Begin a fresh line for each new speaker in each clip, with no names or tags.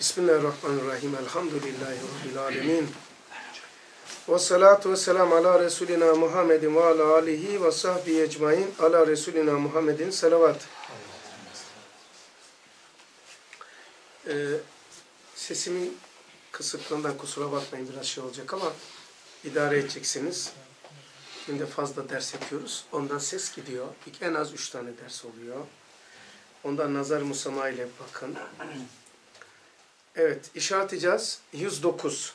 Bismillahirrahmanirrahim. Elhamdülillahi Rabbil alemin. Ve salatu ve selam ala Resulina Muhammedin ve ala alihi ve sahbihi ecmain. Ala Resulina Muhammedin salavat. Ee, sesimin kısıklığından kusura bakmayın biraz şey olacak ama idare edeceksiniz. Şimdi fazla ders yapıyoruz. Ondan ses gidiyor. En az üç tane ders oluyor. Ondan nazar musama ile bakın. Evet, işaret edeceğiz. 109.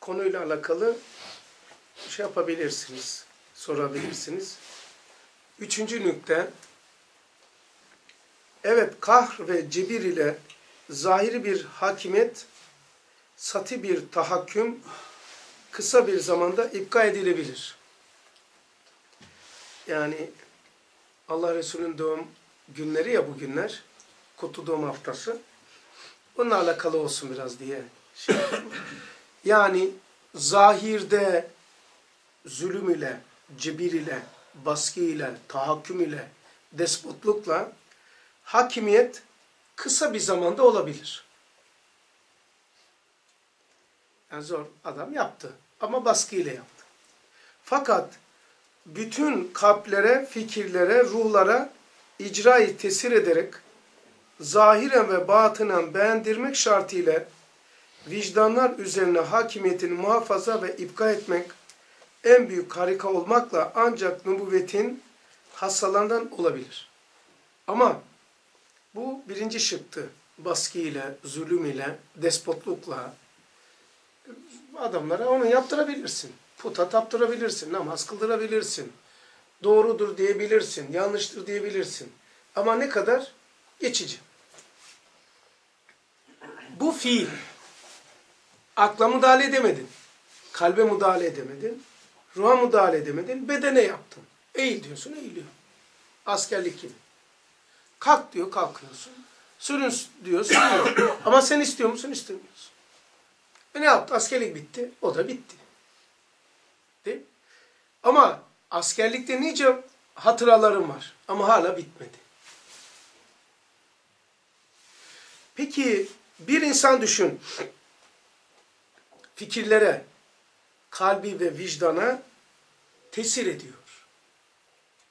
Konuyla alakalı şey yapabilirsiniz, sorabilirsiniz. Üçüncü nükte, evet kahr ve cebir ile zahiri bir hakimiyet, sati bir tahakküm, kısa bir zamanda ipka edilebilir. Yani Allah Resulü'nün doğum günleri ya bu günler. Kutlu doğum haftası. Bununla alakalı olsun biraz diye. Şey yani zahirde zulüm ile, cebir ile, baskı ile, tahakküm ile, despotlukla hakimiyet kısa bir zamanda olabilir. Yani zor adam yaptı ama baskı ile yaptı. Fakat bütün kalplere, fikirlere, ruhlara icrayı tesir ederek zahiren ve batınen beğendirmek şartıyla vicdanlar üzerine hakimiyetini muhafaza ve ipka etmek en büyük harika olmakla ancak nübüvvetin hastalarından olabilir. Ama bu birinci şıktı. Baskı ile, zulüm ile, despotlukla adamlara onu yaptırabilirsin. Puta taptırabilirsin, namaz kıldırabilirsin. Doğrudur diyebilirsin, yanlıştır diyebilirsin. Ama ne kadar? Geçici. Bu fiil. Akla müdahale edemedin. Kalbe müdahale edemedin. Ruha müdahale edemedin. Bedene yaptın. Eğil diyorsun, eğiliyor. Askerlik gibi. Kalk diyor, kalkıyorsun. Sürün diyor, sürüyor. Ama sen istiyor musun, istemiyorsun. E ne yaptı? Askerlik bitti. O da bitti. Ama askerlikte nice hatıralarım var. Ama hala bitmedi. Peki bir insan düşün. Fikirlere, kalbi ve vicdana tesir ediyor.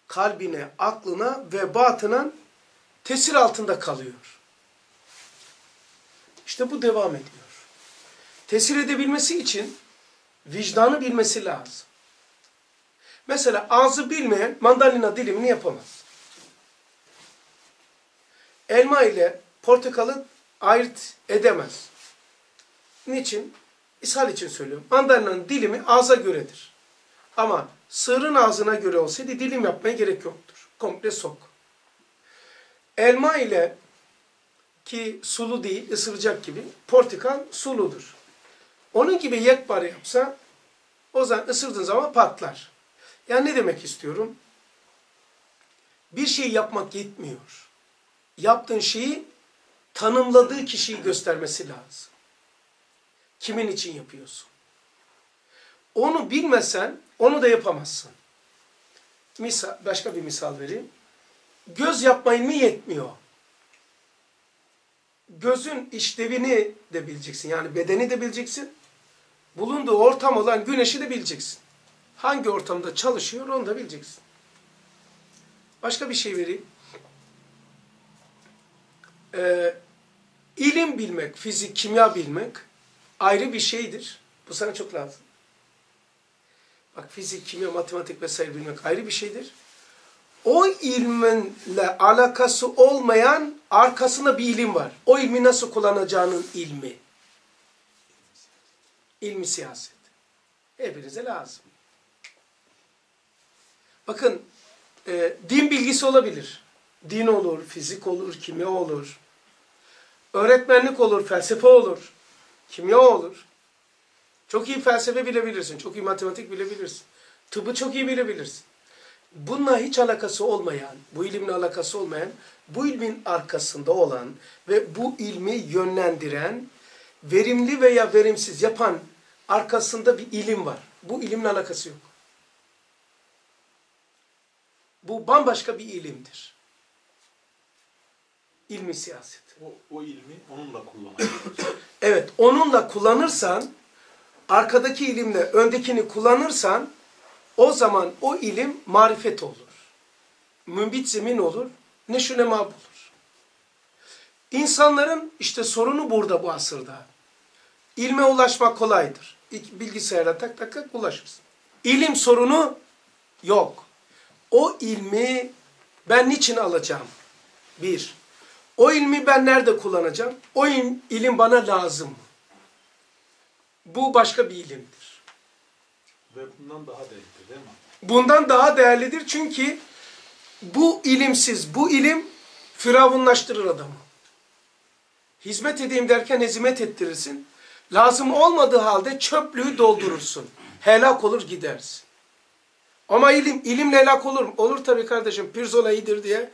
Kalbine, aklına ve batına tesir altında kalıyor. İşte bu devam ediyor. Tesir edebilmesi için vicdanı bilmesi lazım. Mesela ağzı bilmeyen mandalina dilimini yapamaz. Elma ile portakalı ayırt edemez. Niçin? İshal için söylüyorum. Mandalina'nın dilimi ağza göredir. Ama sığırın ağzına göre olsaydı dilim yapmaya gerek yoktur. Komple sok. Elma ile ki sulu değil, ısıracak gibi, portakal suludur. Onun gibi yekpare yapsa o zaman ısırdığın zaman patlar. Yani ne demek istiyorum? Bir şey yapmak yetmiyor. Yaptığın şeyi tanımladığı kişiyi göstermesi lazım. Kimin için yapıyorsun? Onu bilmesen onu da yapamazsın. Misal, başka bir misal vereyim. Göz yapmayın mı yetmiyor. Gözün işlevini de bileceksin. Yani bedeni de bileceksin. Bulunduğu ortam olan güneşi de bileceksin. Hangi ortamda çalışıyor onu da bileceksin. Başka bir şey vereyim. Ee, ilim bilmek, fizik, kimya bilmek ayrı bir şeydir. Bu sana çok lazım. Bak fizik, kimya, matematik vesaire bilmek ayrı bir şeydir. O ilminle alakası olmayan arkasında bir ilim var. O ilmi nasıl kullanacağının ilmi. İlmi siyaset. Hepinize lazım. Bakın, e, din bilgisi olabilir. Din olur, fizik olur, kimya olur. Öğretmenlik olur, felsefe olur. Kimya olur. Çok iyi felsefe bilebilirsin, çok iyi matematik bilebilirsin. Tıbbı çok iyi bilebilirsin. Bununla hiç alakası olmayan, bu ilimle alakası olmayan, bu ilmin arkasında olan ve bu ilmi yönlendiren, verimli veya verimsiz yapan arkasında bir ilim var. Bu ilimle alakası yok. Bu bambaşka bir ilimdir. ilmi siyaset.
O, o ilmi onunla kullanabiliyoruz.
Evet, onunla kullanırsan, arkadaki ilimle öndekini kullanırsan, o zaman o ilim marifet olur. Mümbit zemin olur, neşünema bulur. İnsanların işte sorunu burada bu asırda. İlme ulaşmak kolaydır. Bilgisayara tak tak tak ulaşırsın. İlim sorunu yok. O ilmi ben niçin alacağım? Bir. O ilmi ben nerede kullanacağım? O ilim bana lazım. Bu başka bir ilimdir.
Ve bundan daha değerlidir değil mi?
Bundan daha değerlidir çünkü bu ilimsiz, bu ilim firavunlaştırır adamı. Hizmet edeyim derken hizmet ettirirsin. Lazım olmadığı halde çöplüğü doldurursun. Helak olur gidersin. Ama ilim, ilimle helak olur mu? Olur tabii kardeşim. Pirzola iyidir diye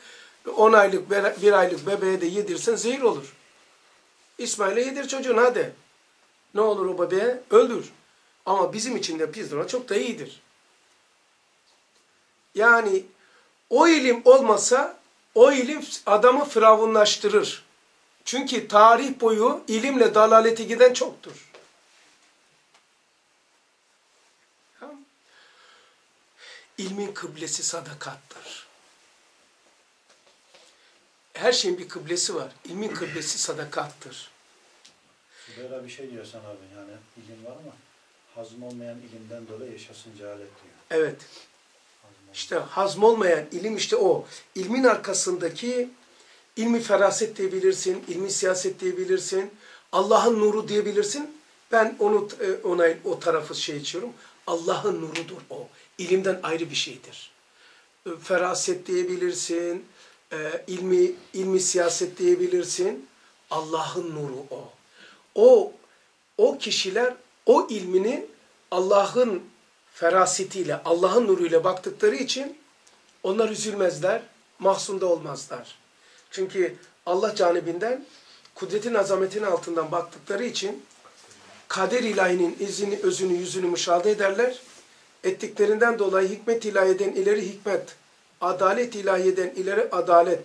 10 aylık, bir aylık bebeğe de yedirsen zehir olur. İsmail'e yedir çocuğun hadi. Ne olur o bebeğe? Öldür. Ama bizim için de pirzola çok da iyidir. Yani o ilim olmasa o ilim adamı firavunlaştırır. Çünkü tarih boyu ilimle dalalete giden çoktur. İlmin kıblesi sadakattır. Her şeyin bir kıblesi var. İlmin kıblesi sadakattır.
Böyle bir şey diyorsan abi yani ilim var ama hazm olmayan ilimden dolayı yaşasın cehalet diyor.
Evet. İşte hazm olmayan ilim işte o. İlmin arkasındaki ilmi feraset diyebilirsin, ilmi siyaset diyebilirsin, Allah'ın nuru diyebilirsin. Ben onu e, ona o tarafı şey içiyorum. Allah'ın nurudur o. İlimden ayrı bir şeydir. E, feraset diyebilirsin, e, ilmi ilmi siyaset diyebilirsin. Allah'ın nuru o. O o kişiler o ilmini Allah'ın ferasetiyle, Allah'ın nuruyla baktıkları için onlar üzülmezler, mahzunda olmazlar. Çünkü Allah canibinden kudretin azametinin altından baktıkları için kader ilahinin izini, özünü, yüzünü müşahede ederler. Ettiklerinden dolayı hikmet ilahiyeden ileri hikmet, adalet ilahiyeden ileri adalet,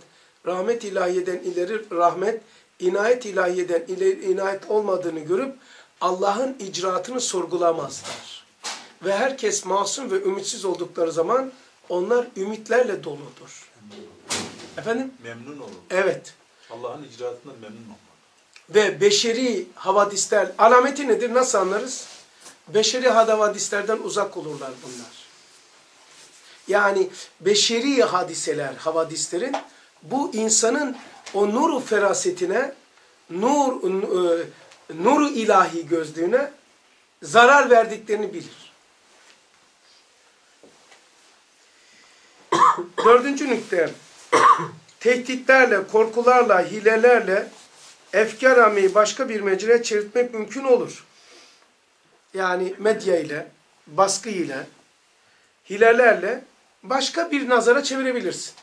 rahmet ilahiyeden ileri rahmet, inayet ilahiyeden ileri inayet olmadığını görüp Allah'ın icraatını sorgulamazlar. Ve herkes masum ve ümitsiz oldukları zaman onlar ümitlerle doludur. Efendim?
Memnun olur.
Evet.
Allah'ın icraatından memnun olmak.
Ve beşeri havadisler, alameti nedir? Nasıl anlarız? Beşeri havadislerden uzak olurlar bunlar. Yani beşeri hadiseler, havadislerin bu insanın o nuru ferasetine, nur, e, nuru ilahi gözlüğüne zarar verdiklerini bilir. Dördüncü nükte, tehditlerle, korkularla, hilelerle efkar ameyi başka bir mecraya çevirtmek mümkün olur. Yani medya ile, baskı ile, hilelerle başka bir nazara çevirebilirsin.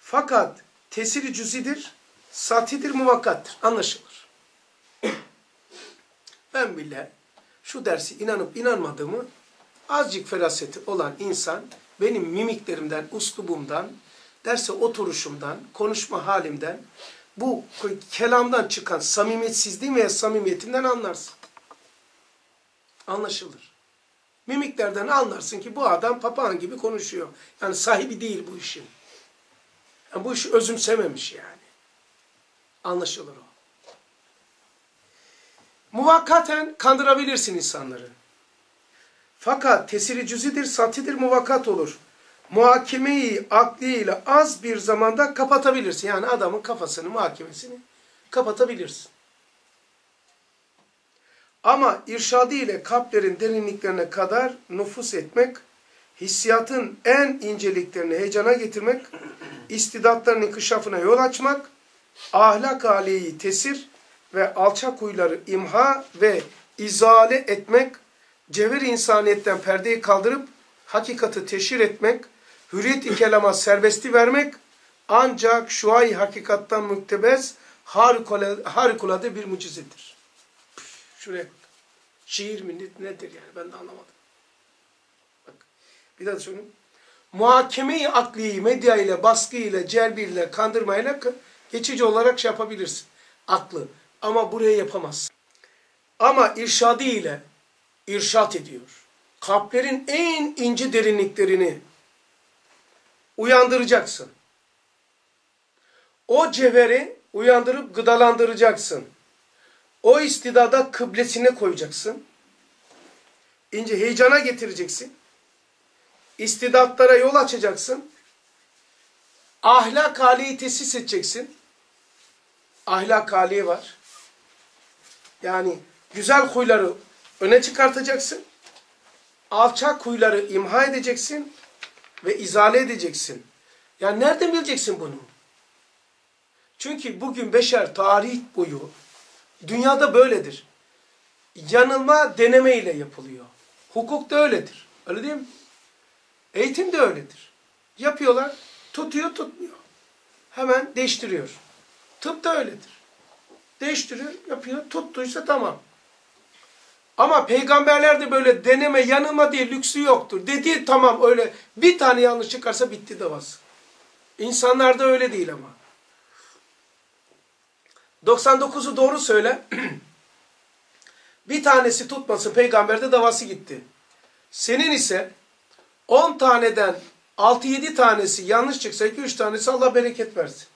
Fakat tesiri cüzidir, satidir, muvakkattır. Anlaşılır. Ben bile şu dersi inanıp inanmadığımı azıcık feraseti olan insan benim mimiklerimden, uslubumdan, derse oturuşumdan, konuşma halimden, bu kelamdan çıkan samimiyetsizliğim veya samimiyetimden anlarsın. Anlaşılır. Mimiklerden anlarsın ki bu adam papağan gibi konuşuyor. Yani sahibi değil bu işin. Yani bu işi özümsememiş yani. Anlaşılır o. Muvakkaten kandırabilirsin insanları. Fakat tesiri cüzidir, satidir, muvakkat olur. Muhakemeyi akliyle az bir zamanda kapatabilirsin. Yani adamın kafasını, muhakemesini kapatabilirsin. Ama irşadı ile kalplerin derinliklerine kadar nüfus etmek, hissiyatın en inceliklerini heyecana getirmek, istidatların inkişafına yol açmak, ahlak aliyi tesir ve alçak huyları imha ve izale etmek, cevher insaniyetten perdeyi kaldırıp hakikati teşhir etmek, hürriyet-i kelama serbesti vermek ancak şu ay hakikattan müktebez harikulade bir mucizedir. Şuraya. Şiir mi nedir yani ben de anlamadım. Bak. Bir daha söyleyeyim. muhakemeyi akliyi medya ile, baskı ile, celbi ile, kandırmayla geçici olarak şey yapabilirsin. Aklı. Ama buraya yapamazsın. Ama irşadı ile irşat ediyor. Kalplerin en ince derinliklerini uyandıracaksın. O cevheri uyandırıp gıdalandıracaksın. O istidada kıblesine koyacaksın. İnce heyecana getireceksin. İstidatlara yol açacaksın. Ahlak haliyi tesis edeceksin. Ahlak hali var. Yani güzel huyları öne çıkartacaksın. Alçak huyları imha edeceksin ve izale edeceksin. Yani nereden bileceksin bunu? Çünkü bugün beşer tarih boyu dünyada böyledir. Yanılma deneme ile yapılıyor. Hukuk da öyledir. Öyle değil mi? Eğitim de öyledir. Yapıyorlar, tutuyor, tutmuyor. Hemen değiştiriyor. Tıp da öyledir. Değiştiriyor, yapıyor, tuttuysa tamam. Ama peygamberlerde böyle deneme, yanılma diye lüksü yoktur. Dediği tamam öyle bir tane yanlış çıkarsa bitti davası. İnsanlarda öyle değil ama. 99'u doğru söyle. bir tanesi tutması peygamberde davası gitti. Senin ise 10 taneden 6-7 tanesi yanlış çıksa 2-3 tanesi Allah bereket versin.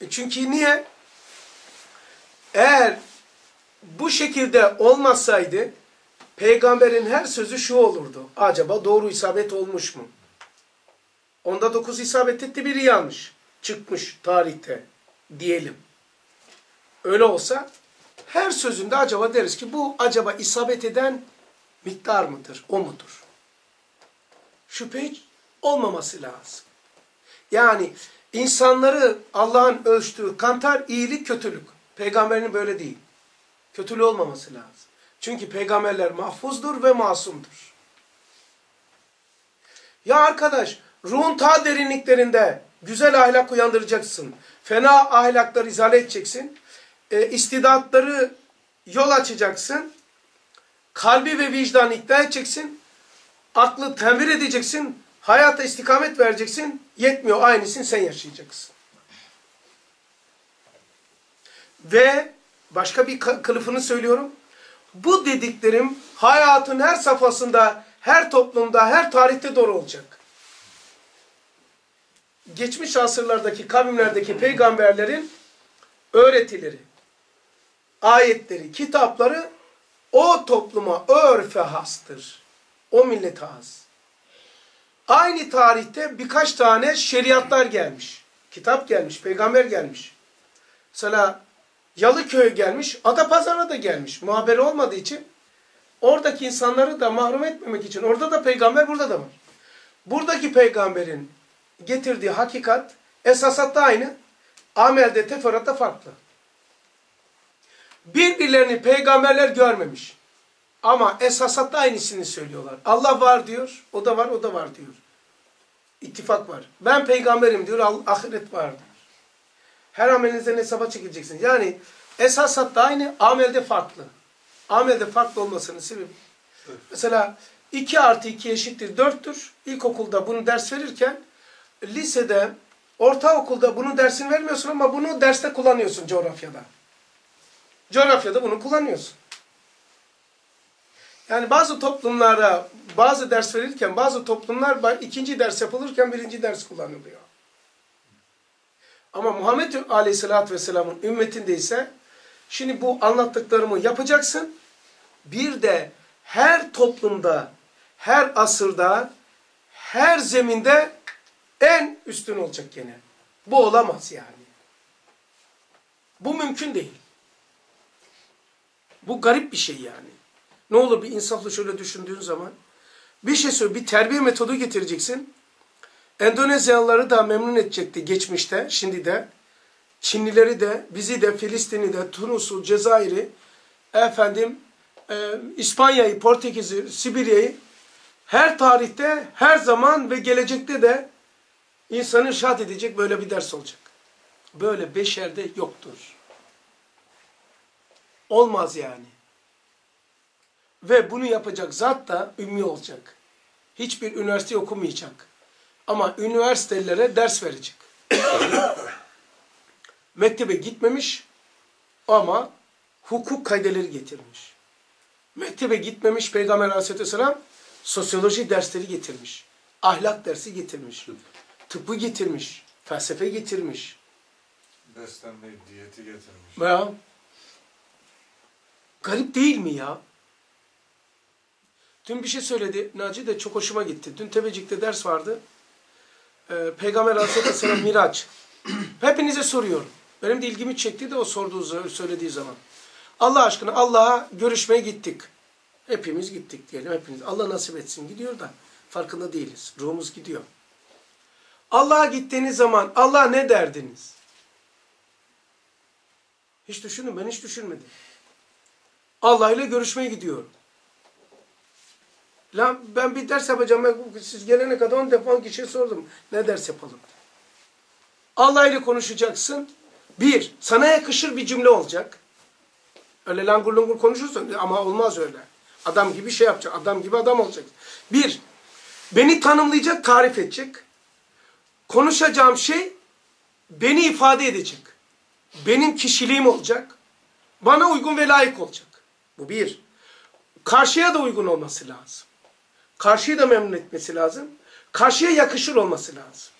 E çünkü niye? Eğer bu şekilde olmasaydı peygamberin her sözü şu olurdu. Acaba doğru isabet olmuş mu? Onda 9 isabet etti biri yanlış. Çıkmış tarihte diyelim. Öyle olsa her sözünde acaba deriz ki bu acaba isabet eden miktar mıdır, o mudur? Şüphe hiç olmaması lazım. Yani insanları Allah'ın ölçtüğü kantar iyilik, kötülük. Peygamberin böyle değil. Kötülüğü olmaması lazım. Çünkü peygamberler mahfuzdur ve masumdur. Ya arkadaş, ruhun ta derinliklerinde güzel ahlak uyandıracaksın. Fena ahlakları izale edeceksin. E, istidatları yol açacaksın. Kalbi ve vicdanı ikna edeceksin. Aklı tembir edeceksin. Hayata istikamet vereceksin. Yetmiyor aynısını sen yaşayacaksın. Ve başka bir kılıfını söylüyorum. Bu dediklerim hayatın her safhasında, her toplumda, her tarihte doğru olacak. Geçmiş asırlardaki kavimlerdeki peygamberlerin öğretileri, ayetleri, kitapları o topluma örfe hastır. O millete has. Aynı tarihte birkaç tane şeriatlar gelmiş. Kitap gelmiş, peygamber gelmiş. Mesela Yalıköy gelmiş, Adapazarı'na da gelmiş. Muhaberi olmadığı için oradaki insanları da mahrum etmemek için. Orada da peygamber, burada da var. Buradaki peygamberin getirdiği hakikat esasatta aynı, amelde, teferruatta farklı. Birbirlerini peygamberler görmemiş. Ama esasatta aynısını söylüyorlar. Allah var diyor, o da var, o da var diyor. İttifak var. Ben peygamberim diyor, ahiret var diyor. Her amelinizden hesaba çekileceksiniz. Yani esasatta aynı, amelde farklı. Amelde farklı olmasının sebebi. Evet. Mesela 2 artı 2 eşittir 4'tür. İlkokulda bunu ders verirken, lisede, ortaokulda bunun dersini vermiyorsun ama bunu derste kullanıyorsun coğrafyada. Coğrafyada bunu kullanıyorsun. Yani bazı toplumlara bazı ders verirken bazı toplumlar ikinci ders yapılırken birinci ders kullanılıyor. Ama Muhammed Aleyhisselatü Vesselam'ın ümmetinde ise şimdi bu anlattıklarımı yapacaksın. Bir de her toplumda, her asırda, her zeminde en üstün olacak gene. Bu olamaz yani. Bu mümkün değil. Bu garip bir şey yani. Ne olur bir insaflı şöyle düşündüğün zaman bir şey söyle, bir terbiye metodu getireceksin. Endonezyalıları da memnun edecekti geçmişte, şimdi de. Çinlileri de, bizi de, Filistin'i de, Tunus'u, Cezayir'i, efendim, e, İspanya'yı, Portekiz'i, Sibirya'yı her tarihte, her zaman ve gelecekte de insanı şahat edecek böyle bir ders olacak. Böyle beşerde yoktur. Olmaz yani. Ve bunu yapacak zat da ümmi olacak. Hiçbir üniversite okumayacak. Ama üniversitelere ders verecek. Mektebe gitmemiş ama hukuk kaydeleri getirmiş. Mektebe gitmemiş Peygamber aleyhisselam sosyoloji dersleri getirmiş. Ahlak dersi getirmiş. Tıbbı getirmiş. Felsefe getirmiş.
Beslenmeyi, diyeti getirmiş.
Ya, garip değil mi ya? Dün bir şey söyledi. Naci de çok hoşuma gitti. Dün Tebecik'te ders vardı. Ee, Peygamber Aleyhisselam Miraç. Hepinize soruyorum. Benim de ilgimi çekti de o sorduğu, söylediği zaman. Allah aşkına Allah'a görüşmeye gittik. Hepimiz gittik diyelim. Hepimiz. Allah nasip etsin gidiyor da farkında değiliz. Ruhumuz gidiyor. Allah'a gittiğiniz zaman Allah ne derdiniz? Hiç düşündüm. Ben hiç düşünmedim. Allah ile görüşmeye gidiyorum. Lan ben bir ders yapacağım. Siz gelene kadar on defa on kişiye sordum. Ne ders yapalım? Allah ile konuşacaksın. Bir, sana yakışır bir cümle olacak. Öyle langur lungur konuşursun ama olmaz öyle. Adam gibi şey yapacak. Adam gibi adam olacak. Bir, beni tanımlayacak, tarif edecek. Konuşacağım şey beni ifade edecek. Benim kişiliğim olacak. Bana uygun ve layık olacak. Bu bir. Karşıya da uygun olması lazım. Karşıyı da memnun etmesi lazım. Karşıya yakışır olması lazım.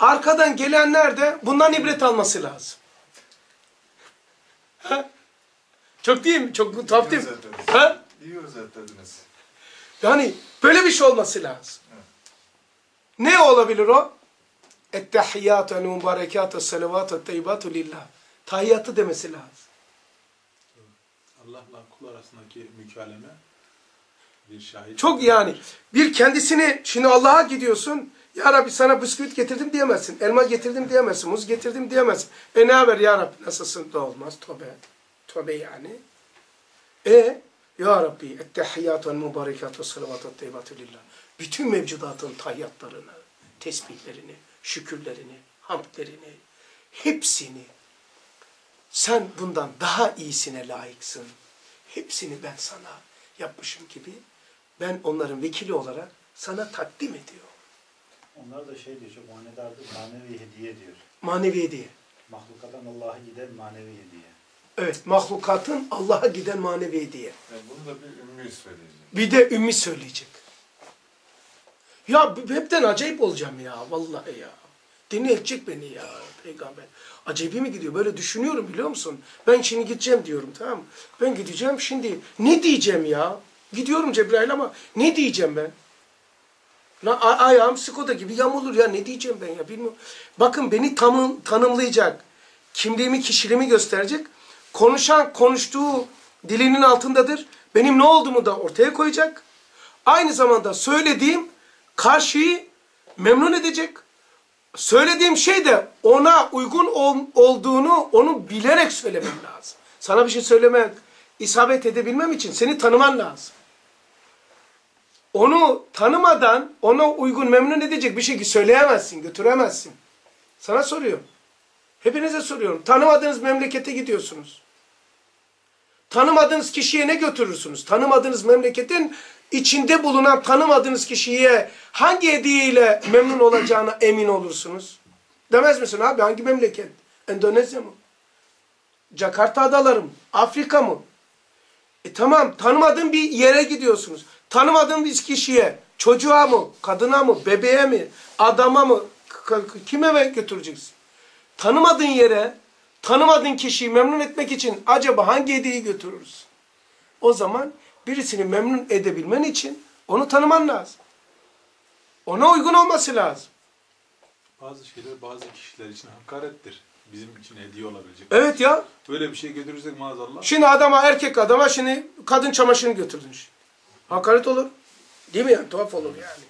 Arkadan gelenler de bundan ibret alması lazım. Ha? Çok değil mi? Çok tuhaf değil mi? Ha?
İyi özetlediniz.
Yani böyle bir şey olması lazım. Ne olabilir o? Ettehiyyatü el mübarekatü salavatü teyyibatü lillah. Tahiyyatı demesi lazım.
Allah'la kul arasındaki mükaleme bir şahit.
Çok yani bir kendisini şimdi Allah'a gidiyorsun. Ya Rabbi sana bisküvit getirdim diyemezsin. Elma getirdim diyemezsin. Muz getirdim diyemezsin. E ne haber ya Rabbi nasılsın da olmaz. Tövbe. Tövbe yani. E ya Rabbi ettehiyyatü el mübarekatü salavatü teyyibatü lillah. Bütün mevcudatın tahiyyatlarını, tesbihlerini, şükürlerini, hamdlerini, hepsini sen bundan daha iyisine layıksın. Hepsini ben sana yapmışım gibi ben onların vekili olarak sana takdim ediyorum.
Onlar da şey diyor, çok manedardır, manevi hediye diyor.
Manevi hediye.
Mahlukatan Allah'a giden manevi hediye.
Evet, mahlukatın Allah'a giden manevi hediye.
Yani bunu da bir ümmi söyleyecek.
Bir de ümmi söyleyecek. Ya hepten acayip olacağım ya, vallahi ya. Dinleyecek beni ya peygamber. Acayip mi gidiyor? Böyle düşünüyorum biliyor musun? Ben şimdi gideceğim diyorum tamam mı? Ben gideceğim şimdi. Ne diyeceğim ya? Gidiyorum Cebrail ama ne diyeceğim ben? Lan ayağım Skoda gibi yamulur ya. Ne diyeceğim ben ya bilmiyorum. Bakın beni tamı- tanımlayacak. Kimliğimi, kişiliğimi gösterecek. Konuşan konuştuğu dilinin altındadır. Benim ne olduğumu da ortaya koyacak. Aynı zamanda söylediğim karşıyı memnun edecek. Söylediğim şey de ona uygun ol- olduğunu onu bilerek söylemem lazım. Sana bir şey söylemek, isabet edebilmem için seni tanıman lazım. Onu tanımadan ona uygun memnun edecek bir şey söyleyemezsin, götüremezsin. Sana soruyorum. Hepinize soruyorum. Tanımadığınız memlekete gidiyorsunuz. Tanımadığınız kişiye ne götürürsünüz? Tanımadığınız memleketin içinde bulunan tanımadığınız kişiye hangi hediyeyle memnun olacağına emin olursunuz? Demez misin abi hangi memleket? Endonezya mı? Jakarta adaları mı? Afrika mı? E tamam tanımadığın bir yere gidiyorsunuz. Tanımadığın bir kişiye, çocuğa mı, kadına mı, bebeğe mi, adama mı, kime götüreceksin? Tanımadığın yere, tanımadığın kişiyi memnun etmek için acaba hangi hediyeyi götürürsün? O zaman birisini memnun edebilmen için onu tanıman lazım. Ona uygun olması lazım.
Bazı şeyler bazı kişiler için hakarettir. Bizim için hediye olabilecek.
Evet ya.
Böyle bir şey götürürsek maazallah.
Şimdi adama, erkek adama şimdi kadın çamaşırını götürdün. şimdi. Hakaret olur. Değil mi yani? Tuhaf olur yani.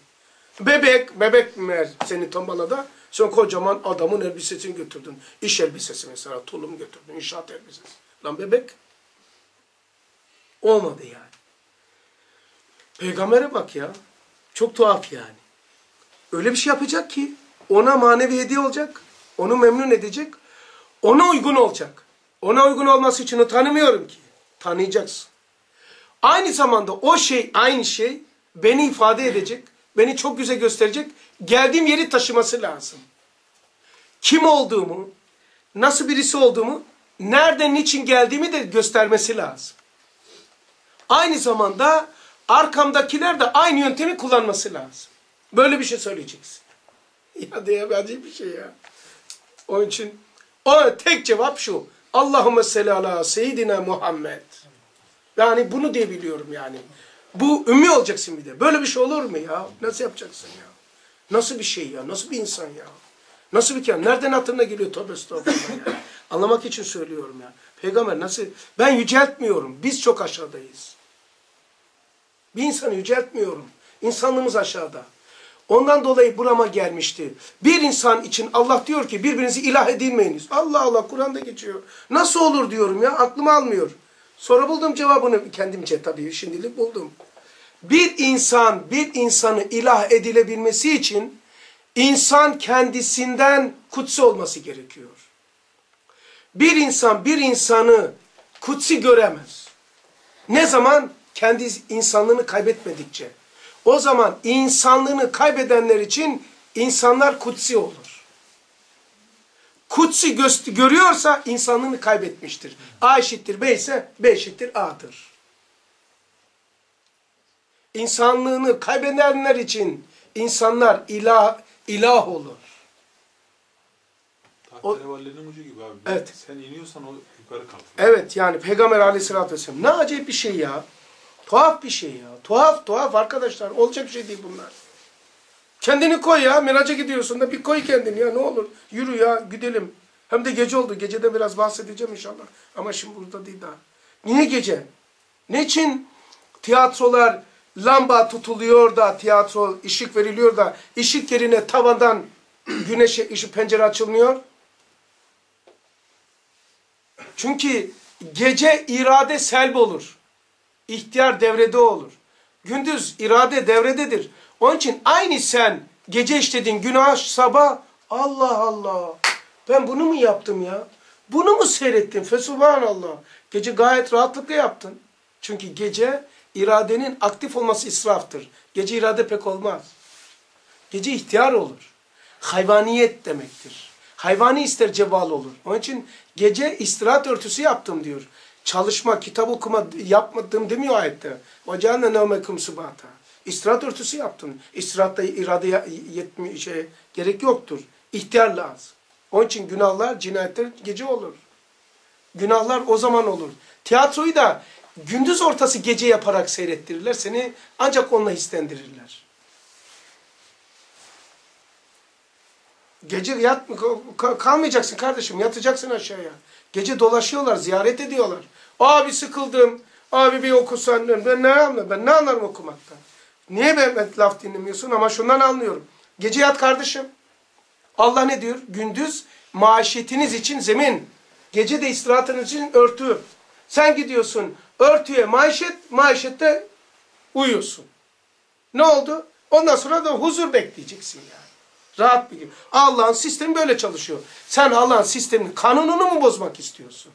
Bebek, bebek meğer seni tombalada. Sen kocaman adamın elbisesini götürdün. İş elbisesi mesela. Tulum götürdün. inşaat elbisesi. Lan bebek. Olmadı yani. Peygambere bak ya. Çok tuhaf yani. Öyle bir şey yapacak ki ona manevi hediye olacak. Onu memnun edecek. Ona uygun olacak. Ona uygun olması için o tanımıyorum ki. Tanıyacaksın. Aynı zamanda o şey, aynı şey beni ifade edecek, beni çok güzel gösterecek, geldiğim yeri taşıması lazım. Kim olduğumu, nasıl birisi olduğumu, nereden, niçin geldiğimi de göstermesi lazım. Aynı zamanda arkamdakiler de aynı yöntemi kullanması lazım. Böyle bir şey söyleyeceksin. Ya diyemediğim bir şey ya. Onun için o tek cevap şu. Allahümme salli ala seyyidina Muhammed. Yani bunu diyebiliyorum yani. Bu ümmi olacaksın bir de. Böyle bir şey olur mu ya? Nasıl yapacaksın ya? Nasıl bir şey ya? Nasıl bir insan ya? Nasıl bir kelam? Nereden hatırına geliyor? Tövbe estağfurullah ya. Anlamak için söylüyorum ya. Peygamber nasıl? Ben yüceltmiyorum. Biz çok aşağıdayız. Bir insanı yüceltmiyorum. İnsanlığımız aşağıda. Ondan dolayı burama gelmişti. Bir insan için Allah diyor ki birbirinizi ilah edinmeyiniz. Allah Allah Kur'an'da geçiyor. Nasıl olur diyorum ya aklım almıyor. Sonra buldum cevabını kendimce tabii şimdilik buldum. Bir insan bir insanı ilah edilebilmesi için insan kendisinden kutsi olması gerekiyor. Bir insan bir insanı kutsi göremez. Ne zaman? Kendi insanlığını kaybetmedikçe. O zaman insanlığını kaybedenler için insanlar kutsi olur. Kutsi görüyorsa insanlığını kaybetmiştir. A eşittir B ise B eşittir A'dır. İnsanlığını kaybedenler için insanlar ilah, ilah olur.
Tahterevallerin ucu gibi abi.
Evet.
Sen iniyorsan o yukarı kalkıyor.
Evet yani Peygamber aleyhissalatü vesselam ne acayip bir şey ya. Tuhaf bir şey ya. Tuhaf tuhaf arkadaşlar. Olacak şey değil bunlar. Kendini koy ya. Miraca gidiyorsun da bir koy kendini ya ne olur. Yürü ya gidelim. Hem de gece oldu. Gecede biraz bahsedeceğim inşallah. Ama şimdi burada değil daha. Niye gece? Niçin tiyatrolar lamba tutuluyor da tiyatro ışık veriliyor da ışık yerine tavandan güneşe ışık pencere açılmıyor? Çünkü gece irade selb olur. İhtiyar devrede olur. Gündüz irade devrededir. Onun için aynı sen gece işledin günah sabah Allah Allah ben bunu mu yaptım ya? Bunu mu seyrettin? Fesubhanallah. Gece gayet rahatlıkla yaptın. Çünkü gece iradenin aktif olması israftır. Gece irade pek olmaz. Gece ihtiyar olur. Hayvaniyet demektir. Hayvani ister cebal olur. Onun için gece istirahat örtüsü yaptım diyor Çalışma, kitap okuma yapmadım demiyor ayette. وَجَعَلْنَا نَوْمَكُمْ سُبَاتًا İstirahat örtüsü yaptın. İstirahatta irade yetmi, şey, gerek yoktur. İhtiyar lazım. Onun için günahlar, cinayetler gece olur. Günahlar o zaman olur. Tiyatroyu da gündüz ortası gece yaparak seyrettirirler. Seni ancak onunla hislendirirler. Gece yat kalmayacaksın kardeşim. Yatacaksın aşağıya. Gece dolaşıyorlar, ziyaret ediyorlar. Abi sıkıldım. Abi bir okusan ben ne anlarım? Ben ne anlarım okumaktan? Niye ben laf dinlemiyorsun? Ama şundan anlıyorum. Gece yat kardeşim. Allah ne diyor? Gündüz maaşetiniz için zemin. Gece de istirahatınız için örtü. Sen gidiyorsun örtüye maaşet, maaşette uyuyorsun. Ne oldu? Ondan sonra da huzur bekleyeceksin yani. Rahat bir gibi. Allah'ın sistemi böyle çalışıyor. Sen Allah'ın sisteminin kanununu mu bozmak istiyorsun?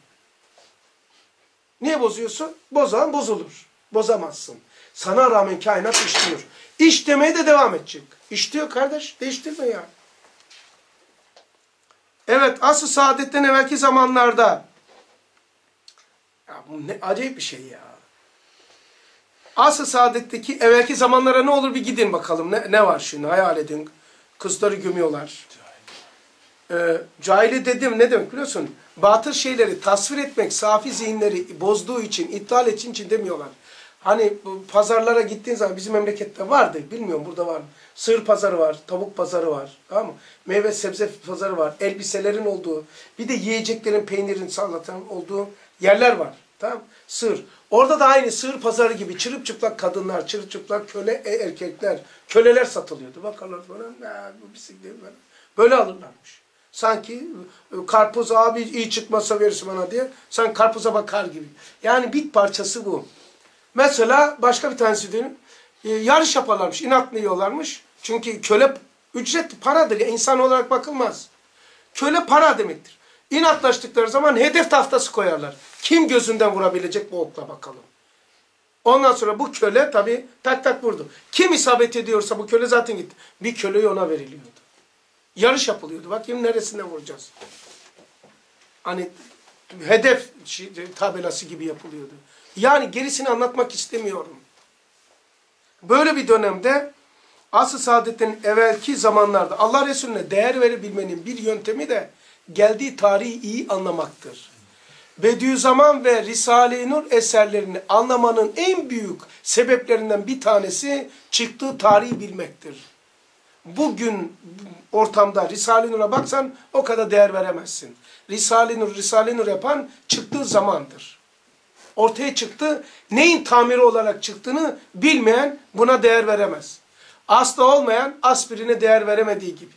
Niye bozuyorsun? Bozan bozulur. Bozamazsın. Sana rağmen kainat işliyor. İş demeye de devam edecek. İşliyor kardeş. Değiştirme ya. Evet asıl saadetten evvelki zamanlarda ya bu ne acayip bir şey ya. Asıl saadetteki evvelki zamanlara ne olur bir gidin bakalım. Ne, ne var şimdi hayal edin. Kızları gömüyorlar. Ee, cahili dedim ne demek biliyorsun? Batıl şeyleri tasvir etmek, safi zihinleri bozduğu için, iptal için için demiyorlar. Hani pazarlara gittiğin zaman bizim memlekette vardı, bilmiyorum burada var mı? Sığır pazarı var, tavuk pazarı var, tamam mı? Meyve sebze pazarı var, elbiselerin olduğu, bir de yiyeceklerin, peynirin sağlatan olduğu yerler var. Tamam Sığır. Orada da aynı sığır pazarı gibi çırıp çıplak kadınlar, çırıp çıplak köle e, erkekler, köleler satılıyordu. Bakarlar falan, bu bisiklet böyle. Böyle alırlarmış. Sanki e, karpuz abi iyi çıkmasa verirsin bana diye. Sen karpuza bakar gibi. Yani bit parçası bu. Mesela başka bir tanesi diyelim. E, yarış yaparlarmış, inatmıyorlarmış. Çünkü köle ücret paradır. Ya, insan olarak bakılmaz. Köle para demektir. İnatlaştıkları zaman hedef tahtası koyarlar. Kim gözünden vurabilecek bu okla bakalım. Ondan sonra bu köle tabii tak tak vurdu. Kim isabet ediyorsa bu köle zaten gitti. Bir köleyi ona veriliyordu. Yarış yapılıyordu. Bakayım neresinde vuracağız. Hani hedef tabelası gibi yapılıyordu. Yani gerisini anlatmak istemiyorum. Böyle bir dönemde asıl saadetin evvelki zamanlarda Allah Resulüne değer verebilmenin bir yöntemi de geldiği tarihi iyi anlamaktır. Bediüzzaman ve Risale-i Nur eserlerini anlamanın en büyük sebeplerinden bir tanesi çıktığı tarihi bilmektir. Bugün ortamda Risale-i Nur'a baksan o kadar değer veremezsin. Risale-i Nur, Risale-i Nur yapan çıktığı zamandır. Ortaya çıktı, neyin tamiri olarak çıktığını bilmeyen buna değer veremez. Hasta olmayan aspirine değer veremediği gibi.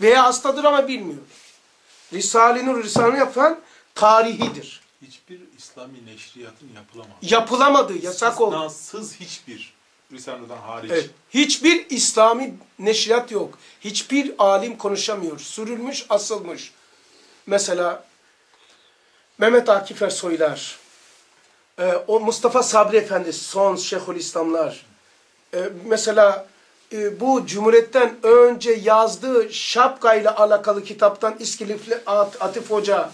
Veya hastadır ama bilmiyor. Risale-i Nur, Risale-i Nur yapan tarihidir.
Hiçbir İslami neşriyatın yapılamadı.
Yapılamadı, yasak oldu.
İstisnasız hiçbir Risale'den hariç.
Evet. Hiçbir İslami neşriyat yok. Hiçbir alim konuşamıyor. Sürülmüş, asılmış. Mesela Mehmet Akif Ersoylar, e, o Mustafa Sabri Efendi, son Şeyhülislamlar, e, mesela e, bu Cumhuriyet'ten önce yazdığı şapka ile alakalı kitaptan İskilifli At- Atif Hoca,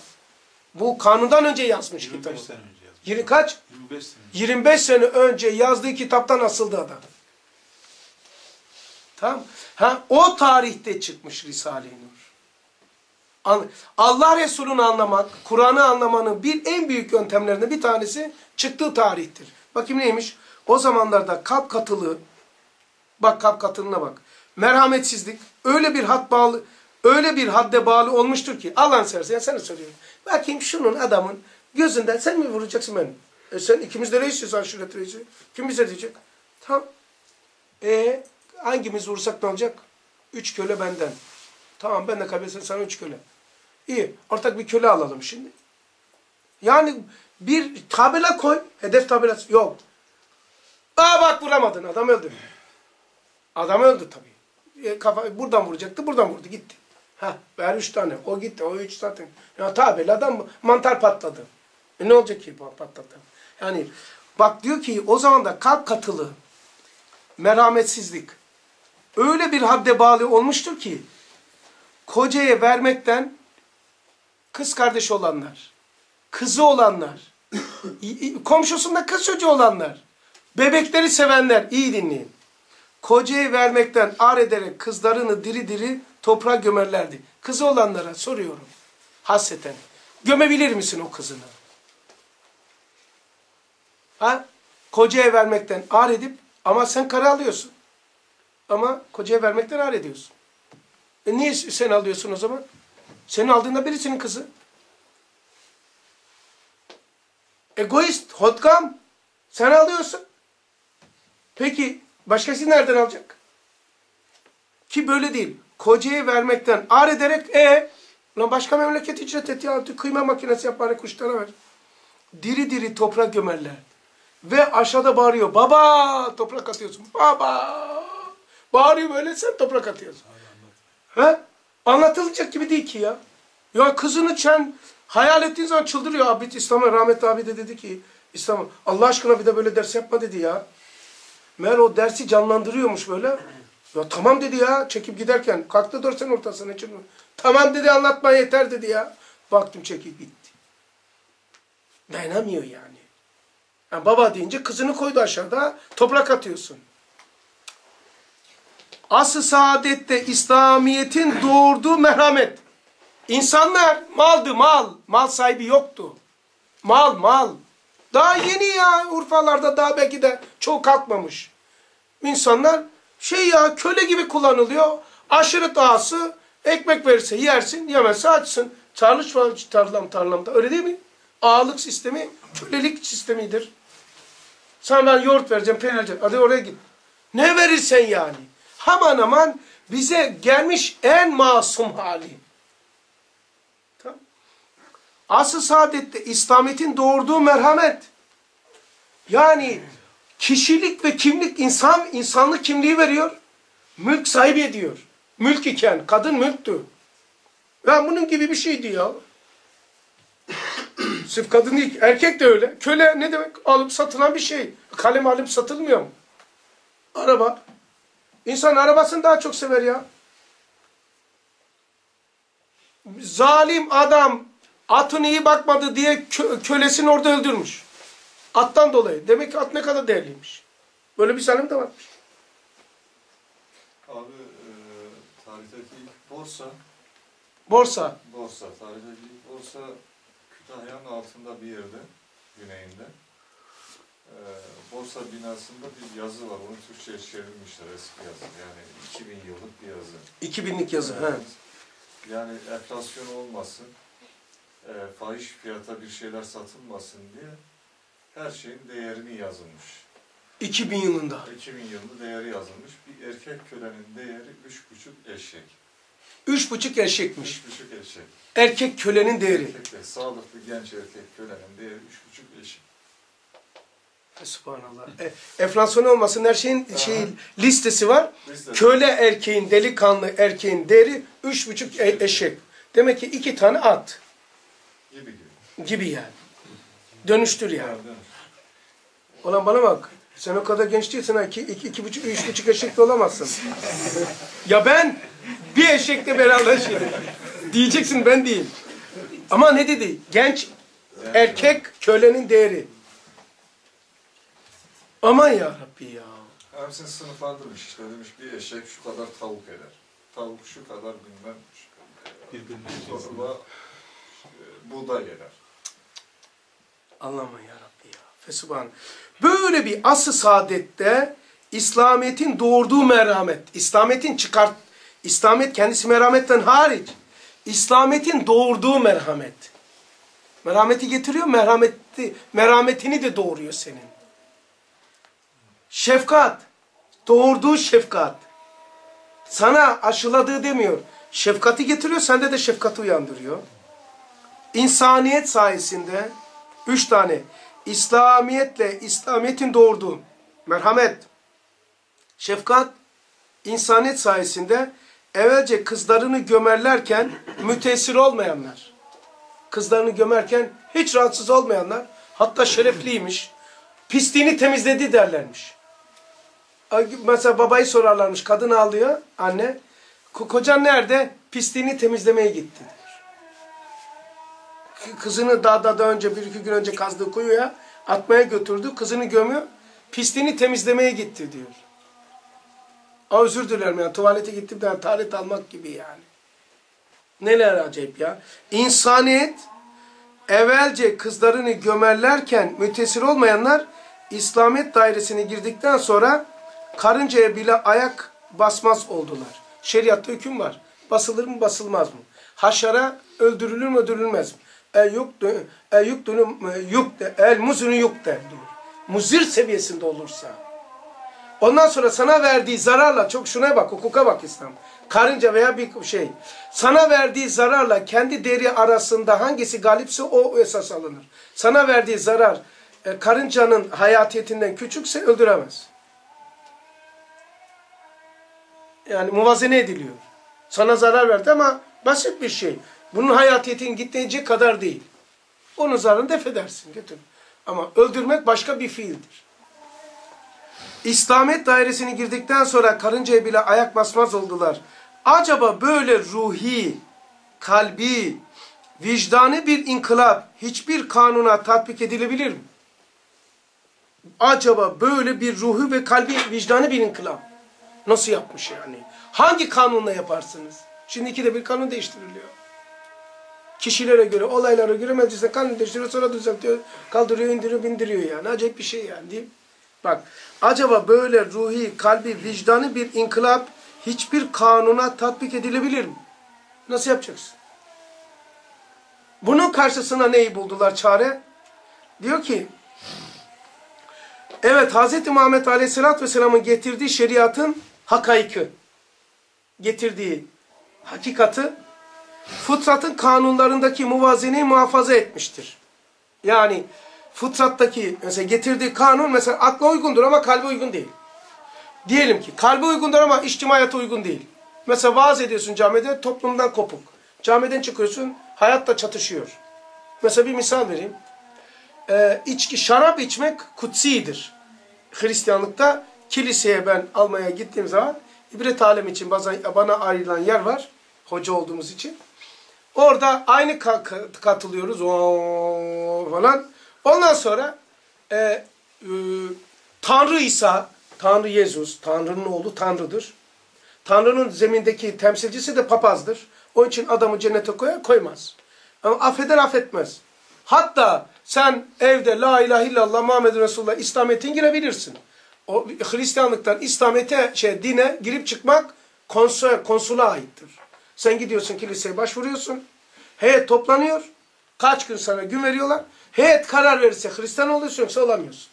bu kanundan önce yazmış
25
kitabı.
sene önce yazmış.
Kaç?
25 sene.
25 sene önce yazdığı kitaptan asıldı adam. Tamam. Ha, o tarihte çıkmış Risale-i Nur. Allah Resulü'nü anlamak, Kur'an'ı anlamanın bir en büyük yöntemlerinden bir tanesi çıktığı tarihtir. Bakayım neymiş? O zamanlarda kalp katılığı, bak kalp katılığına bak. Merhametsizlik öyle bir hat bağlı, öyle bir hadde bağlı olmuştur ki Allah'ın seversen sana söylüyorum. Bakayım şunun adamın gözünden sen mi vuracaksın ben? E sen ikimiz de reisiz aşiret reisi. Kim bize diyecek? Tamam. E hangimiz vursak ne olacak? Üç köle benden. Tamam ben de kaybetsen sana üç köle. İyi. Ortak bir köle alalım şimdi. Yani bir tabela koy. Hedef tabelası. Yok. Aa bak vuramadın. Adam öldü. Adam öldü tabii. E, kafa, buradan vuracaktı. Buradan vurdu. Gitti. Ha ver üç tane. O gitti. O üç zaten. Ya tabeladan mantar patladı. E ne olacak ki patladı? Yani bak diyor ki o zaman da kalp katılığı, merhametsizlik öyle bir hadde bağlı olmuştur ki kocaya vermekten kız kardeşi olanlar, kızı olanlar, komşusunda kız çocuğu olanlar, bebekleri sevenler iyi dinleyin. Kocaya vermekten ar ederek kızlarını diri diri toprağa gömerlerdi. Kızı olanlara soruyorum. Hasreten. Gömebilir misin o kızını? Ha? Kocaya vermekten ar edip ama sen karı alıyorsun. Ama kocaya vermekten ar ediyorsun. E niye sen alıyorsun o zaman? Senin aldığında birisinin kızı. Egoist, hotkam. Sen alıyorsun. Peki başkası nereden alacak? Ki böyle değil. Kocaya vermekten ar ederek e lan başka memleket icret et ya. Kıyma makinesi yap bari kuşlara ver. Diri diri toprağa gömerler. Ve aşağıda bağırıyor. Baba toprak atıyorsun. Baba. Bağırıyor böyle sen toprak atıyorsun. He? Anlatılacak gibi değil ki ya. Ya kızını sen hayal ettiğin zaman çıldırıyor. Abi İslam'a rahmetli abi de dedi ki İslam'a Allah aşkına bir de böyle ders yapma dedi ya. Meğer o dersi canlandırıyormuş böyle. Ya tamam dedi ya çekip giderken. Kalktı dur sen ortasına çıkma. Tamam dedi anlatma yeter dedi ya. Baktım çekip gitti. Dayanamıyor yani. yani. Baba deyince kızını koydu aşağıda toprak atıyorsun. Asıl saadette İslamiyet'in doğurduğu merhamet. İnsanlar maldı mal. Mal sahibi yoktu. Mal mal. Daha yeni ya Urfalarda daha belki de çok kalkmamış. İnsanlar şey ya köle gibi kullanılıyor. Aşırı ağası ekmek verirse yersin, yemezse açsın. Tarlış var tarlam tarlamda öyle değil mi? Ağalık sistemi kölelik sistemidir. Sana ben yoğurt vereceğim, peynir vereceğim. Hadi oraya git. Ne verirsen yani. Aman aman bize gelmiş en masum hali. Asıl saadette İslamiyet'in doğurduğu merhamet. Yani kişilik ve kimlik insan insanlık kimliği veriyor. Mülk sahibi ediyor. Mülk iken kadın mülktü. Ben bunun gibi bir şeydi ya. Sırf kadın değil, erkek de öyle. Köle ne demek? Alıp satılan bir şey. kalem alıp satılmıyor mu? Araba. İnsan arabasını daha çok sever ya. Zalim adam atın iyi bakmadı diye kö kölesini orada öldürmüş. Attan dolayı. Demek ki at ne kadar değerliymiş. Böyle bir zalim de varmış.
Abi e, tarihteki borsa,
Borsa.
borsa, tarihteki borsa Kütahya'nın altında bir yerde, güneyinde. E, borsa binasında bir yazı var. Onu Türkçe'ye çevirmişler eski yazı. Yani 2000 yıllık bir yazı.
2000'lik yazı. He.
Yani enflasyon olmasın, e, fahiş fiyata bir şeyler satılmasın diye her şeyin değerini yazılmış.
2000 yılında.
2000 yılında değeri yazılmış. Bir erkek kölenin değeri 3,5 eşek.
Üç buçuk eşekmiş.
3,5 eşek.
Erkek kölenin değeri.
Erkekler, sağlıklı genç erkek kölenin değeri 3,5 eşek.
Subhanallah. E, enflasyon olmasın her şeyin
Aha.
şey listesi var.
De
Köle erkeğin, delikanlı erkeğin değeri üç buçuk e- eşek. Demek ki iki tane at
gibi gibi.
gibi yani. Dönüştür yani.
Yani dönüş.
Ulan bana bak. Sen o kadar genç değilsin ha. İki, iki, iki buçuk, üç buçuk eşek de olamazsın. ya ben bir eşekle beraberleşiyorum. Diyeceksin ben değil. Ama ne dedi? Genç erkek kölenin değeri. Aman ya Rabbi ya.
Hepsini sınıflandırmış işte demiş bir eşek şu kadar tavuk eder. Tavuk şu kadar bilmem şu kadar.
Birbirine
buğday eder.
Anlama ya Rabbi ya. Fesubhan. Böyle bir asr-ı saadette İslamiyet'in doğurduğu merhamet, İslamiyet'in çıkart, İslamiyet kendisi merhametten hariç, İslamiyet'in doğurduğu merhamet. Merhameti getiriyor, merhameti, merhametini de doğuruyor senin. Şefkat, doğurduğu şefkat. Sana aşıladığı demiyor. Şefkati getiriyor, sende de şefkati uyandırıyor. İnsaniyet sayesinde üç tane İslamiyetle İslamiyetin doğurduğu merhamet, şefkat, insaniyet sayesinde evvelce kızlarını gömerlerken mütesir olmayanlar, kızlarını gömerken hiç rahatsız olmayanlar, hatta şerefliymiş, pisliğini temizledi derlermiş. Mesela babayı sorarlarmış, kadın ağlıyor, anne, "Ko- kocan nerede? Pisliğini temizlemeye gitti. Kızını daha da daha önce bir iki gün önce kazdığı kuyuya atmaya götürdü. Kızını gömüyor. Pisliğini temizlemeye gitti diyor. Aa, özür dilerim ya tuvalete gittim de taharet almak gibi yani. Neler acayip ya. İnsaniyet evvelce kızlarını gömerlerken mütesir olmayanlar İslamiyet dairesine girdikten sonra karıncaya bile ayak basmaz oldular. Şeriatta hüküm var. Basılır mı basılmaz mı? Haşara öldürülür mü öldürülmez mi? El yuk el yuk yuk de el muzunu yuk der diyor. Muzir seviyesinde olursa. Ondan sonra sana verdiği zararla çok şuna bak hukuka bak İslam. Karınca veya bir şey. Sana verdiği zararla kendi deri arasında hangisi galipse o esas alınır. Sana verdiği zarar e, karıncanın hayatiyetinden küçükse öldüremez. Yani muvazene ediliyor. Sana zarar verdi ama basit bir şey. Bunun hayatiyetin gitmeyecek kadar değil. Onun zararını def edersin. Götür. Ama öldürmek başka bir fiildir. İslamiyet dairesine girdikten sonra karıncaya bile ayak basmaz oldular. Acaba böyle ruhi, kalbi, vicdanı bir inkılap hiçbir kanuna tatbik edilebilir mi? Acaba böyle bir ruhu ve kalbi, vicdanı bir inkılap nasıl yapmış yani? Hangi kanunla yaparsınız? Şimdi ikide bir kanun değiştiriliyor. Kişilere göre, olaylara göre mecliste kanun değiştiriyor, sonra düzeltiyor, kaldırıyor, indiriyor, bindiriyor yani. Acayip bir şey yani değil? Bak, acaba böyle ruhi, kalbi, vicdanı bir inkılap hiçbir kanuna tatbik edilebilir mi? Nasıl yapacaksın? Bunun karşısına neyi buldular çare? Diyor ki, evet Hz. Muhammed Aleyhisselatü Vesselam'ın getirdiği şeriatın hakaiki, getirdiği hakikati, fıtratın kanunlarındaki muvazeneyi muhafaza etmiştir. Yani fıtrattaki mesela getirdiği kanun mesela akla uygundur ama kalbe uygun değil. Diyelim ki kalbe uygundur ama içtimaiyata uygun değil. Mesela vaaz ediyorsun camide toplumdan kopuk. Camiden çıkıyorsun hayatla çatışıyor. Mesela bir misal vereyim. Ee, içki, şarap içmek kutsidir. Hristiyanlıkta kiliseye ben almaya gittiğim zaman ibret alem için bazen bana ayrılan yer var. Hoca olduğumuz için. Orada aynı ka- ka- katılıyoruz Oo falan. Ondan sonra e, e, Tanrı İsa, Tanrı Yezus, Tanrı'nın oğlu Tanrı'dır. Tanrı'nın zemindeki temsilcisi de papazdır. Onun için adamı cennete koyar, koymaz. Ama affeder affetmez. Hatta sen evde la ilahe illallah Muhammed Resulullah İslamiyet'in girebilirsin. O Hristiyanlıktan İslamiyet'e şey dine girip çıkmak konsul, konsula aittir. Sen gidiyorsun kiliseye başvuruyorsun. Heyet toplanıyor. Kaç gün sana gün veriyorlar. Heyet karar verirse Hristiyan oluyorsun yoksa olamıyorsun.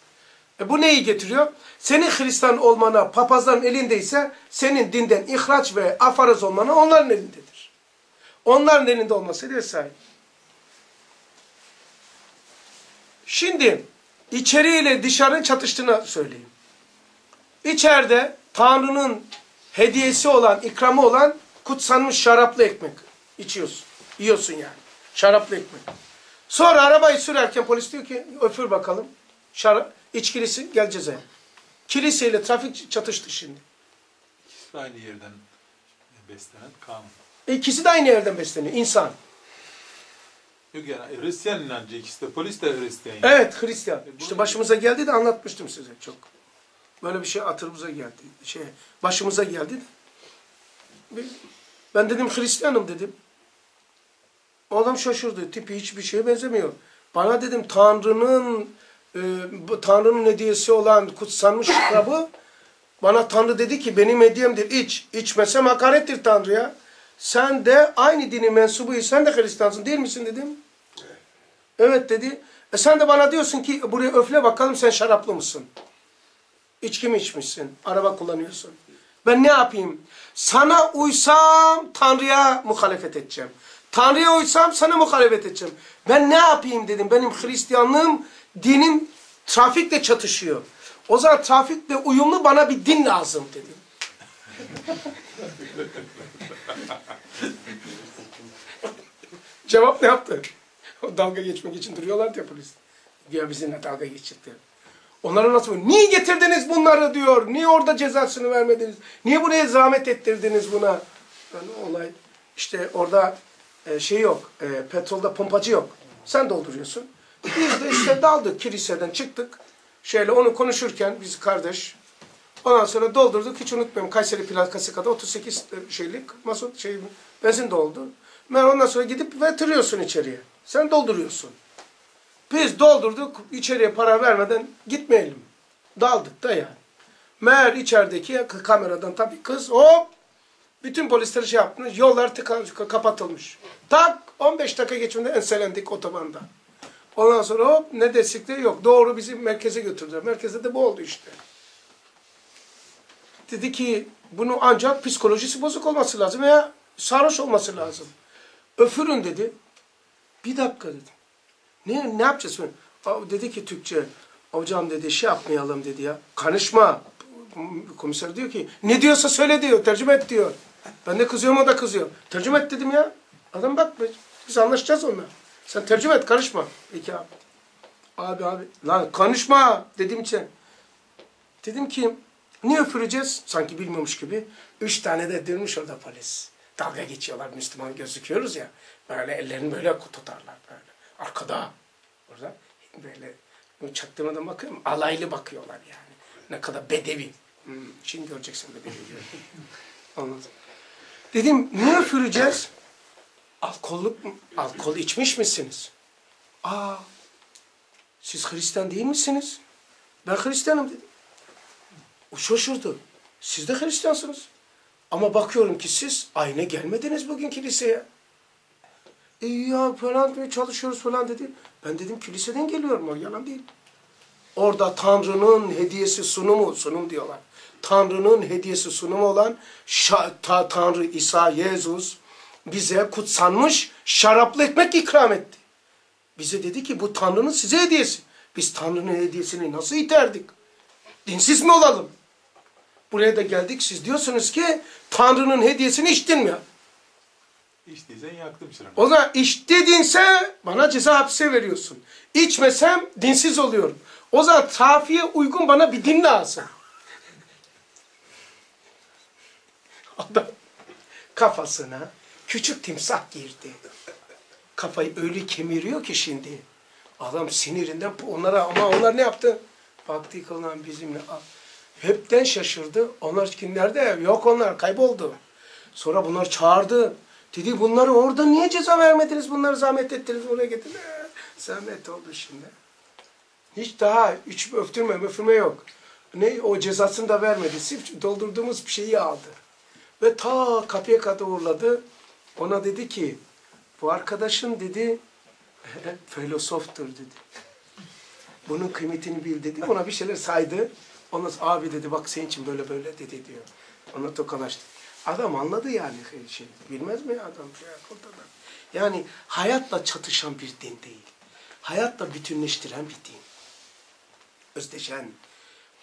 E bu neyi getiriyor? Senin Hristiyan olmana papazların elindeyse senin dinden ihraç ve afarız olmana onların elindedir. Onların elinde olması vesaire. Şimdi içeriyle dışarının çatıştığını söyleyeyim. İçeride Tanrı'nın hediyesi olan, ikramı olan kutsanmış şaraplı ekmek içiyorsun. Yiyorsun yani. Şaraplı ekmek. Sonra arabayı sürerken polis diyor ki öpür bakalım. Şarap, içkilisi gel cezaya. Kiliseyle trafik çatıştı şimdi.
İkisi de aynı yerden beslenen kanun.
İkisi de aynı yerden besleniyor. insan.
Yok yani Hristiyan inancı ikisi de polis de Hristiyan.
Evet Hristiyan.
E,
İşte başımıza geldi de anlatmıştım size çok. Böyle bir şey hatırımıza geldi. Şey, başımıza geldi de. Bir- Ben dedim Hristiyanım dedim. O adam şaşırdı. Tipi hiçbir şeye benzemiyor. Bana dedim Tanrı'nın e, Tanrı'nın hediyesi olan kutsanmış kitabı bana Tanrı dedi ki benim hediyemdir iç. İçmesem hakarettir Tanrı'ya. Sen de aynı dini mensubuyuz. Sen de Hristiyansın değil misin dedim. Evet dedi. E sen de bana diyorsun ki buraya öfle bakalım sen şaraplı mısın? İçki mi içmişsin? Araba kullanıyorsun. Ben ne yapayım? Sana uysam Tanrı'ya muhalefet edeceğim. Tanrı'ya uysam sana muhalefet edeceğim. Ben ne yapayım dedim. Benim Hristiyanlığım, dinim trafikle çatışıyor. O zaman trafikle uyumlu bana bir din lazım dedim. Cevap ne yaptı? O dalga geçmek için duruyorlar ya polis. Diyor bizimle dalga geçirdi. Onlara nasıl Niye getirdiniz bunları diyor. Niye orada cezasını vermediniz? Niye buraya zahmet ettirdiniz buna? Yani olay işte orada e, şey yok. E, petrolda pompacı yok. Sen dolduruyorsun. Biz de işte daldık kiliseden çıktık. Şöyle onu konuşurken biz kardeş Ondan sonra doldurduk. Hiç unutmuyorum. Kayseri plakası kadar 38 şeylik mazot şey benzin doldu. Ben ondan sonra gidip yatırıyorsun içeriye. Sen dolduruyorsun. Biz doldurduk. içeriye para vermeden gitmeyelim. Daldık da yani. Meğer içerideki kameradan tabii kız hop bütün polisler şey yapmış. Yollar tıka, kapatılmış. Tak 15 dakika geçimde enselendik otobanda. Ondan sonra hop ne desek de yok. Doğru bizi merkeze götürdüler. Merkezde de bu oldu işte. Dedi ki bunu ancak psikolojisi bozuk olması lazım veya sarhoş olması lazım. Öfürün dedi. Bir dakika dedim. Ne, ne yapacağız? Dedi ki Türkçe, hocam dedi şey yapmayalım dedi ya. Konuşma. Komiser diyor ki ne diyorsa söyle diyor, tercüme et diyor. Ben de kızıyorum o da kızıyor. Tercüme et dedim ya. Adam bak biz anlaşacağız onunla. Sen tercüme et karışma. Peki abi. Abi abi lan konuşma dedim için. Dedim ki niye öpüreceğiz? Sanki bilmiyormuş gibi. Üç tane de durmuş orada polis. Dalga geçiyorlar Müslüman gözüküyoruz ya. Böyle ellerini böyle tutarlar. Arkada. Orada böyle çaktırmadan bakıyorum. Alaylı bakıyorlar yani. Ne kadar bedevi. Hmm, şimdi göreceksin de bedevi. Anladım. Dedim niye öpüreceğiz? Alkolluk? Alkol içmiş misiniz? Aa, siz Hristiyan değil misiniz? Ben Hristiyanım dedim. O şaşırdı. Siz de Hristiyansınız. Ama bakıyorum ki siz aynı gelmediniz bugün kiliseye. E ya falan diye çalışıyoruz falan dedi. Ben dedim kiliseden geliyorum o yalan değil. Orada Tanrı'nın hediyesi sunumu, sunum diyorlar. Tanrı'nın hediyesi sunumu olan ta, Tanrı İsa, Yezus bize kutsanmış şaraplı ekmek ikram etti. Bize dedi ki bu Tanrı'nın size hediyesi. Biz Tanrı'nın hediyesini nasıl iterdik? Dinsiz mi olalım? Buraya da geldik siz diyorsunuz ki Tanrı'nın hediyesini içtin mi?
İçtiysen yaktım çıranı.
O zaman iç dedinse bana ceza hapse veriyorsun. İçmesem dinsiz oluyorum. O zaman trafiğe uygun bana bir din lazım. Adam kafasına küçük timsah girdi. Kafayı öyle kemiriyor ki şimdi. Adam sinirinden onlara ama onlar ne yaptı? Baktık olan bizimle. Hepten şaşırdı. Onlar nerede? Yok onlar kayboldu. Sonra bunlar çağırdı. Dedi bunları orada niye ceza vermediniz? Bunları zahmet ettiniz oraya getirin. Ee, zahmet oldu şimdi. Hiç daha üç öftürme müfürme yok. Ne o cezasını da vermedi. Sırf doldurduğumuz bir şeyi aldı. Ve ta kapıya kadar uğurladı. Ona dedi ki bu arkadaşın dedi filozoftur dedi. Bunun kıymetini bil dedi. Ona bir şeyler saydı. Ondan sonra abi dedi bak senin için böyle böyle dedi diyor. Ona tokalaştı. Adam anladı yani şey. Bilmez mi adam şey ortada. Yani hayatla çatışan bir din değil. Hayatla bütünleştiren bir din. Özdeşen.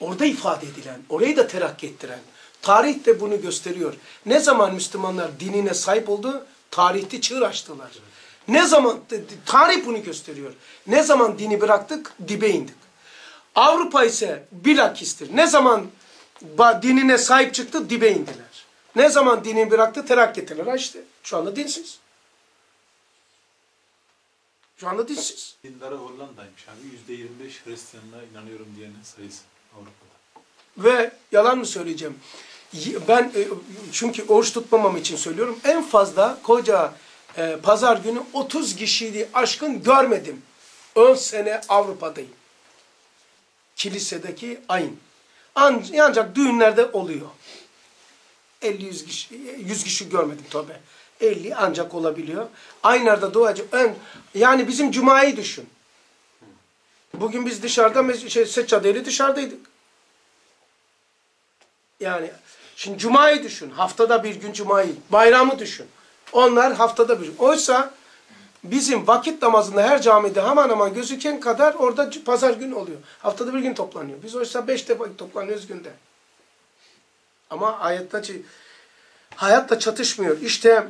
Orada ifade edilen, orayı da terakki ettiren. Tarih de bunu gösteriyor. Ne zaman Müslümanlar dinine sahip oldu? Tarihte çığır açtılar. Ne zaman, tarih bunu gösteriyor. Ne zaman dini bıraktık? Dibe indik. Avrupa ise bilakistir. Ne zaman dinine sahip çıktı? Dibe indiler. Ne zaman dinini bıraktı? Terakki ettiler. Ha işte şu anda dinsiz. Şu anda dinsiz.
Dindarı Hollanda'ymış abi. Yüzde 25 Hristiyanlığa inanıyorum diyenin sayısı Avrupa'da.
Ve yalan mı söyleyeceğim? Ben e, çünkü oruç tutmamam için söylüyorum. En fazla koca e, pazar günü 30 kişiydi aşkın görmedim. 10 sene Avrupa'dayım. Kilisedeki ayın. Ancak düğünlerde oluyor. 50-100 kişi, 100 kişi görmedim tabi. 50 ancak olabiliyor. Aynı duacı ön, yani bizim cumayı düşün. Bugün biz dışarıda şey, seccadeyle dışarıdaydık. Yani şimdi cumayı düşün. Haftada bir gün cumayı. Bayramı düşün. Onlar haftada bir. Oysa bizim vakit namazında her camide hemen hemen gözüken kadar orada pazar gün oluyor. Haftada bir gün toplanıyor. Biz oysa beş defa toplanıyoruz günde. Ama ayette hayatla çatışmıyor. İşte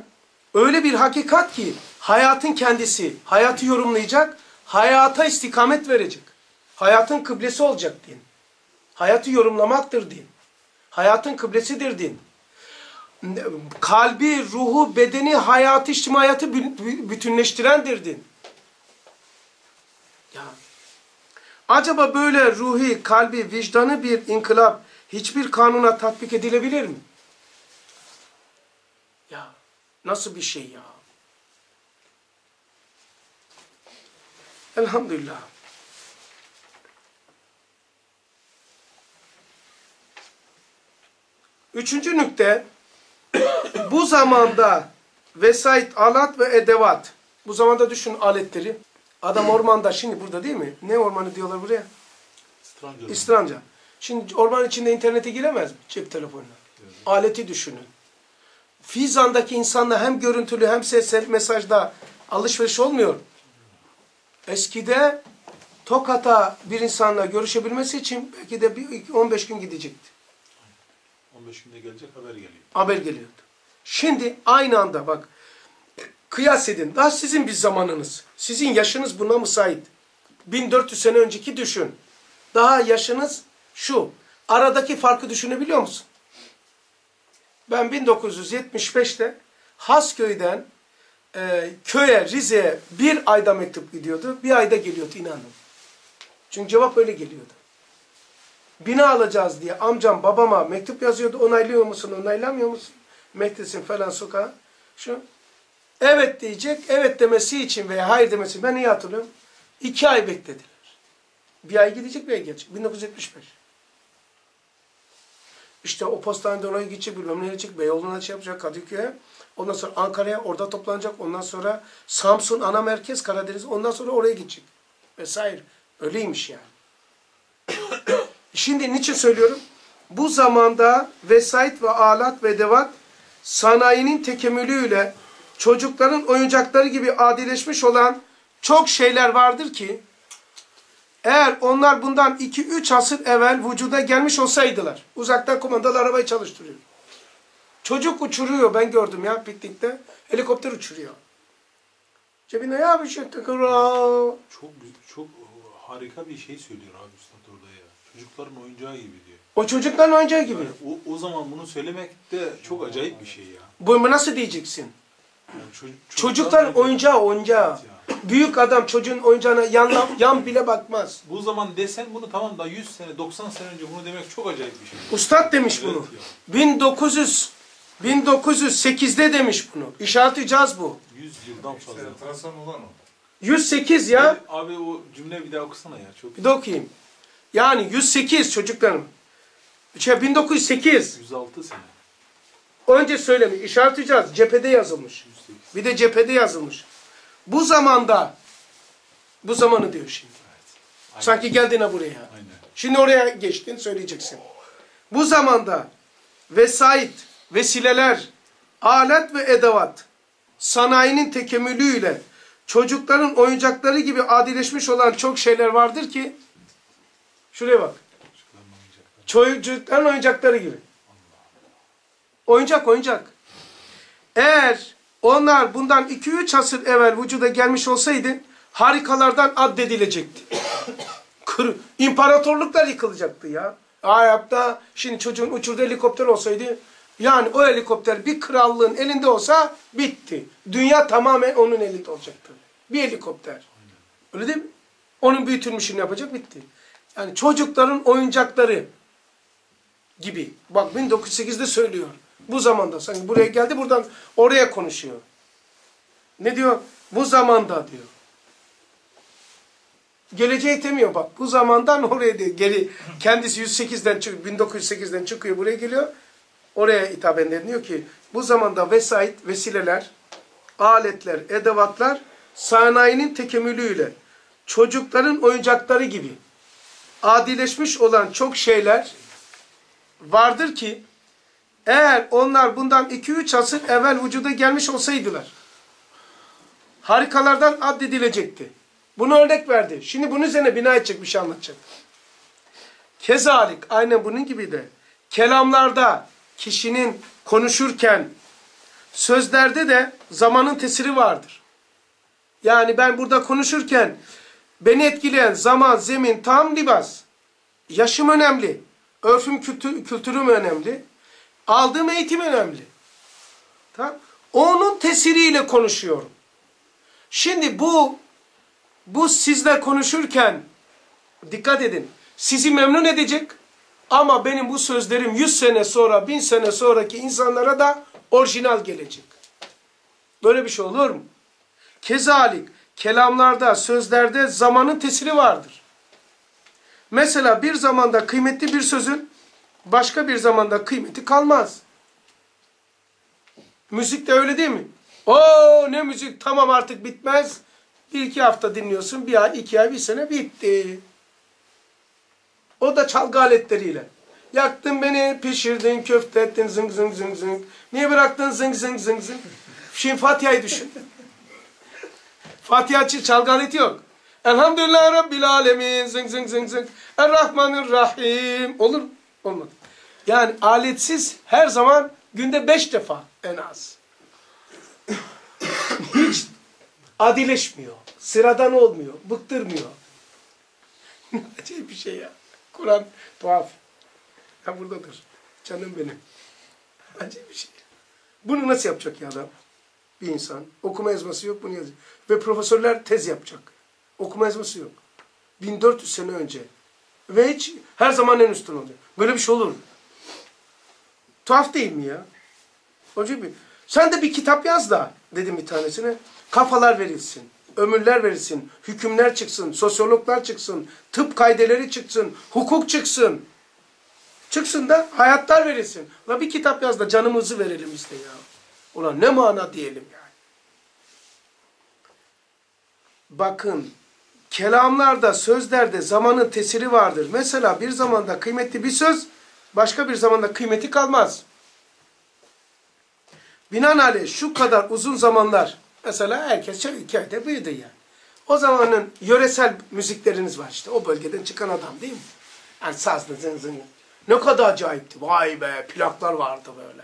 öyle bir hakikat ki hayatın kendisi hayatı yorumlayacak, hayata istikamet verecek. Hayatın kıblesi olacak din. Hayatı yorumlamaktır din. Hayatın kıblesidir din. Kalbi, ruhu, bedeni, hayatı, içtimaiyatı bütünleştirendir din. Ya. Acaba böyle ruhi, kalbi, vicdanı bir inkılap hiçbir kanuna tatbik edilebilir mi? Ya nasıl bir şey ya? Elhamdülillah. Üçüncü nükte, bu zamanda vesait, alat ve edevat. Bu zamanda düşün aletleri. Adam ormanda, şimdi burada değil mi? Ne ormanı diyorlar buraya?
İstranca.
İstranca. Şimdi orman içinde internete giremez mi? Cep telefonuna. Evet. Aleti düşünün. Fizan'daki insanla hem görüntülü hem sesli mesajda alışveriş olmuyor. Eskide Tokat'a bir insanla görüşebilmesi için belki de bir 15 gün gidecekti.
15 günde gelecek haber geliyor.
Haber geliyordu. Şimdi aynı anda bak kıyas edin. Daha sizin bir zamanınız. Sizin yaşınız buna müsait. 1400 sene önceki düşün. Daha yaşınız şu. Aradaki farkı düşünebiliyor musun? Ben 1975'te Hasköy'den e, köye, Rize'ye bir ayda mektup gidiyordu. Bir ayda geliyordu inanın. Çünkü cevap öyle geliyordu. Bina alacağız diye amcam babama mektup yazıyordu. Onaylıyor musun, onaylamıyor musun? Mektesin falan sokağa. Şu. Evet diyecek. Evet demesi için veya hayır demesi ben iyi hatırlıyorum. İki ay beklediler. Bir ay gidecek bir ay gelecek. 1975. İşte o postanede oraya gidecek, bilmem nereye gidecek, Beyoğlu'na şey yapacak, Kadıköy'e. Ondan sonra Ankara'ya orada toplanacak. Ondan sonra Samsun ana merkez Karadeniz. Ondan sonra oraya gidecek. Vesaire. Öyleymiş yani. Şimdi niçin söylüyorum? Bu zamanda vesait ve alat ve devat sanayinin tekemülüyle çocukların oyuncakları gibi adileşmiş olan çok şeyler vardır ki eğer onlar bundan 2-3 asır evvel vücuda gelmiş olsaydılar uzaktan kumandalı arabayı çalıştırıyor. Çocuk uçuruyor ben gördüm ya piknikte helikopter uçuruyor. Cebine ya bir şey
Çok çok harika bir şey söylüyor abi Üstad orada ya. Çocukların oyuncağı gibi diyor.
O çocukların oyuncağı gibi.
Yani o, o zaman bunu söylemek de çok acayip bir şey ya.
Bu nasıl diyeceksin?
Yani çocuk-
Çocukların oyuncağı oyuncağı.
Evet ya.
Büyük adam çocuğun oyuncağına yan, yan bile bakmaz.
Bu zaman desen bunu tamam da 100 sene 90 sene önce bunu demek çok acayip bir şey.
Ustad demiş
Evet
bunu.
ya.
1900 1908'de demiş bunu. İşaret caz bu.
100 yıldan fazla.
Enteresan olan o.
108 ya.
Abi o cümle bir daha okusana ya. Çok
Bir de okuyayım. Yani 108 çocuklarım. Şey 1908.
106 sene.
Önce söylemiş. İşaret caz cephede yazılmış.
108.
Bir de cephede yazılmış. Bu zamanda bu zamanı diyor şimdi.
Aynen.
Sanki geldin ha buraya.
Aynen.
Şimdi oraya geçtin söyleyeceksin. Bu zamanda vesait, vesileler, alet ve edevat, sanayinin tekemmülüyle çocukların oyuncakları gibi adileşmiş olan çok şeyler vardır ki şuraya bak.
Çocukların oyuncakları
gibi. Oyuncak oyuncak. Eğer onlar bundan 2-3 asır evvel vücuda gelmiş olsaydı harikalardan addedilecekti. İmparatorluklar yıkılacaktı ya. Ayakta şimdi çocuğun uçurduğu helikopter olsaydı yani o helikopter bir krallığın elinde olsa bitti. Dünya tamamen onun elinde olacaktı. Bir helikopter. Öyle değil mi? Onun büyütülmüşünü yapacak bitti. Yani çocukların oyuncakları gibi. Bak 1908'de söylüyor. Bu zamanda sanki buraya geldi buradan oraya konuşuyor. Ne diyor? Bu zamanda diyor. Geleceği demiyor bak. Bu zamandan oraya diyor. Geri kendisi 108'den çıkıyor. 1908'den çıkıyor buraya geliyor. Oraya hitaben diyor ki bu zamanda vesait, vesileler, aletler, edevatlar sanayinin tekemmülüyle çocukların oyuncakları gibi adileşmiş olan çok şeyler vardır ki eğer onlar bundan 2-3 asır evvel vücuda gelmiş olsaydılar harikalardan addedilecekti. Bunu örnek verdi. Şimdi bunun üzerine bina edecek bir şey anlatacak. Kezalik aynen bunun gibi de kelamlarda kişinin konuşurken sözlerde de zamanın tesiri vardır. Yani ben burada konuşurken beni etkileyen zaman, zemin, tam libas. Yaşım önemli. Örfüm, kültü- kültürüm önemli. Aldığım eğitim önemli. Tamam? Onun tesiriyle konuşuyorum. Şimdi bu bu sizle konuşurken dikkat edin. Sizi memnun edecek ama benim bu sözlerim 100 sene sonra, 1000 sene sonraki insanlara da orijinal gelecek. Böyle bir şey olur mu? Kezalik kelamlarda, sözlerde zamanın tesiri vardır. Mesela bir zamanda kıymetli bir sözün başka bir zamanda kıymeti kalmaz. Müzik de öyle değil mi? Oo ne müzik tamam artık bitmez. Bir iki hafta dinliyorsun, bir ay, iki ay, bir sene bitti. O da çalgı aletleriyle. Yaktın beni, pişirdin, köfte ettin, zıng zıng zıng zıng. Niye bıraktın zıng zıng zıng zıng? Şimdi Fatiha'yı düşün. Fatiha için çalgı aleti yok. Elhamdülillah Rabbil Alemin, zıng zıng zıng zıng. Errahmanirrahim. Olur mu? Olmadı. Yani aletsiz her zaman günde beş defa en az. Hiç adileşmiyor. Sıradan olmuyor. Bıktırmıyor. Acayip bir şey ya. Kur'an tuhaf. Ya buradadır. Canım benim. Acayip bir şey. Bunu nasıl yapacak ya adam? Bir insan. Okuma yazması yok bunu yazıyor. Ve profesörler tez yapacak. Okuma yazması yok. 1400 sene önce. Ve hiç her zaman en üstün oluyor. Böyle bir şey olur mu? Tuhaf değil mi ya? Hocam bir, sen de bir kitap yaz da dedim bir tanesine. Kafalar verilsin. Ömürler verilsin. Hükümler çıksın. Sosyologlar çıksın. Tıp kaydeleri çıksın. Hukuk çıksın. Çıksın da hayatlar verilsin. La bir kitap yaz da canımızı verelim işte ya. Ulan ne mana diyelim yani. Bakın kelamlarda, sözlerde zamanın tesiri vardır. Mesela bir zamanda kıymetli bir söz başka bir zamanda kıymeti kalmaz. Binaenaleyh şu kadar uzun zamanlar mesela herkes köyde büyüdü yani. O zamanın yöresel müzikleriniz var işte. O bölgeden çıkan adam değil mi? Yani sazlı zın zın. Ne kadar acayipti. Vay be plaklar vardı böyle.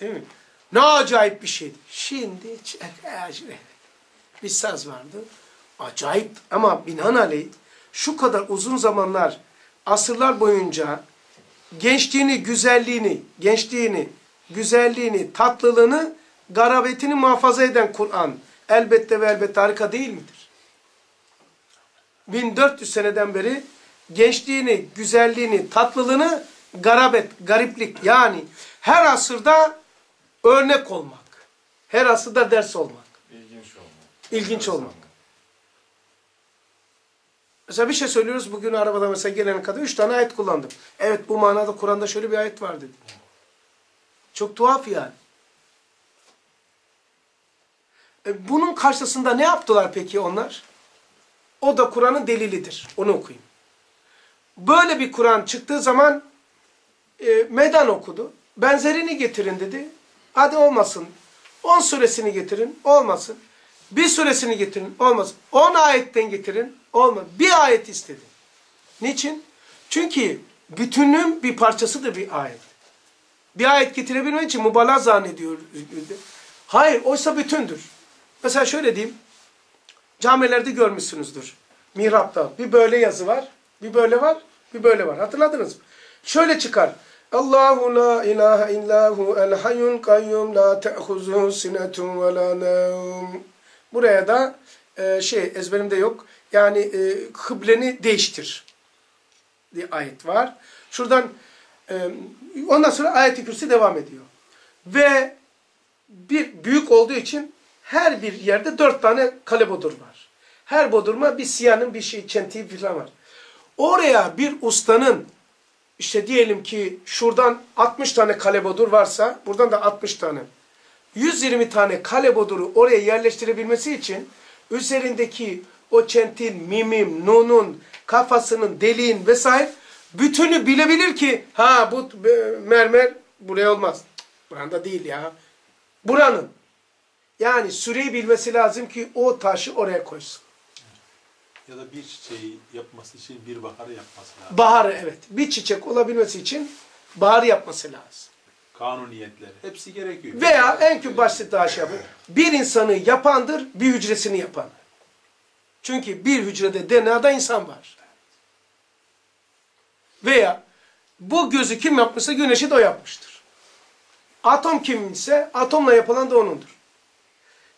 Değil mi? Ne acayip bir şeydi. Şimdi bir saz vardı. Acayip ama binaenaleyh şu kadar uzun zamanlar, asırlar boyunca gençliğini, güzelliğini, gençliğini, güzelliğini, tatlılığını, garabetini muhafaza eden Kur'an elbette ve elbette harika değil midir? 1400 seneden beri gençliğini, güzelliğini, tatlılığını, garabet, gariplik yani her asırda örnek olmak. Her asırda ders olmak.
İlginç olmak.
İlginç olmak. Mesela bir şey söylüyoruz bugün arabada mesela gelene kadar üç tane ayet kullandım. Evet bu manada Kur'an'da şöyle bir ayet var dedim. Çok tuhaf yani. E, bunun karşısında ne yaptılar peki onlar? O da Kur'an'ın delilidir. Onu okuyayım. Böyle bir Kur'an çıktığı zaman e, meydan okudu. Benzerini getirin dedi. Hadi olmasın. 10 suresini getirin. Olmasın. Bir suresini getirin. Olmasın. 10 ayetten getirin. Olmaz. Bir ayet istedi. Niçin? Çünkü bütünün bir parçasıdır bir ayet. Bir ayet getirebilmek için mübalağa zannediyor. Hayır, oysa bütündür. Mesela şöyle diyeyim. Camilerde görmüşsünüzdür. Mihrapta bir böyle yazı var, bir böyle var, bir böyle var. Hatırladınız mı? Şöyle çıkar. Allahu la ilahe illahu el hayyul kayyum la te'huzuhu sinetun ve la. Buraya da e, şey ezberimde yok. Yani e, kıbleni değiştir diye ayet var. Şuradan e, ondan sonra ayet-i kürsi devam ediyor. Ve bir büyük olduğu için her bir yerde dört tane kale bodur var. Her bodurma bir siyanın bir şey çentiği falan var. Oraya bir ustanın işte diyelim ki şuradan 60 tane kale bodur varsa buradan da 60 tane. 120 tane kale boduru oraya yerleştirebilmesi için üzerindeki o çentin, mimim, nunun, kafasının, deliğin vesaire bütünü bilebilir ki ha bu mermer buraya olmaz. Buranda değil ya. Buranın. Yani süreyi bilmesi lazım ki o taşı oraya koysun.
Ya da bir çiçeği yapması için bir baharı yapması lazım.
Baharı evet. Bir çiçek olabilmesi için baharı yapması lazım.
Kanuniyetleri. Hepsi gerekiyor.
Veya en küçük basit daha şey yapın. Bir insanı yapandır, bir hücresini yapan. Çünkü bir hücrede DNA'da insan var. Veya bu gözü kim yapmışsa güneşi de o yapmıştır. Atom kimse atomla yapılan da onundur.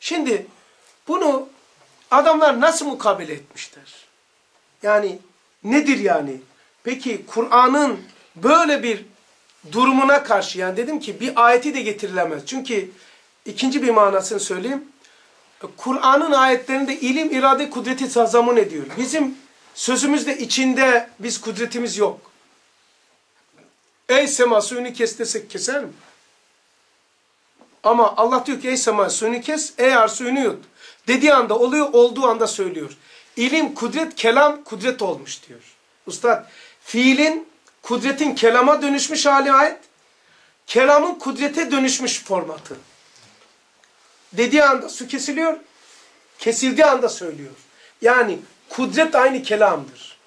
Şimdi bunu adamlar nasıl mukabele etmişler? Yani nedir yani? Peki Kur'an'ın böyle bir durumuna karşı yani dedim ki bir ayeti de getirilemez. Çünkü ikinci bir manasını söyleyeyim. Kur'an'ın ayetlerinde ilim, irade, kudreti tazamun ediyor. Bizim sözümüzde içinde biz kudretimiz yok. Ey sema suyunu kes desek keser mi? Ama Allah diyor ki ey sema suyunu kes, ey ar suyunu yut. Dediği anda oluyor, olduğu anda söylüyor. İlim, kudret, kelam, kudret olmuş diyor. Ustad, fiilin, kudretin kelama dönüşmüş hali ait, kelamın kudrete dönüşmüş formatı. Dediği anda su kesiliyor, kesildiği anda söylüyor. Yani kudret aynı kelamdır.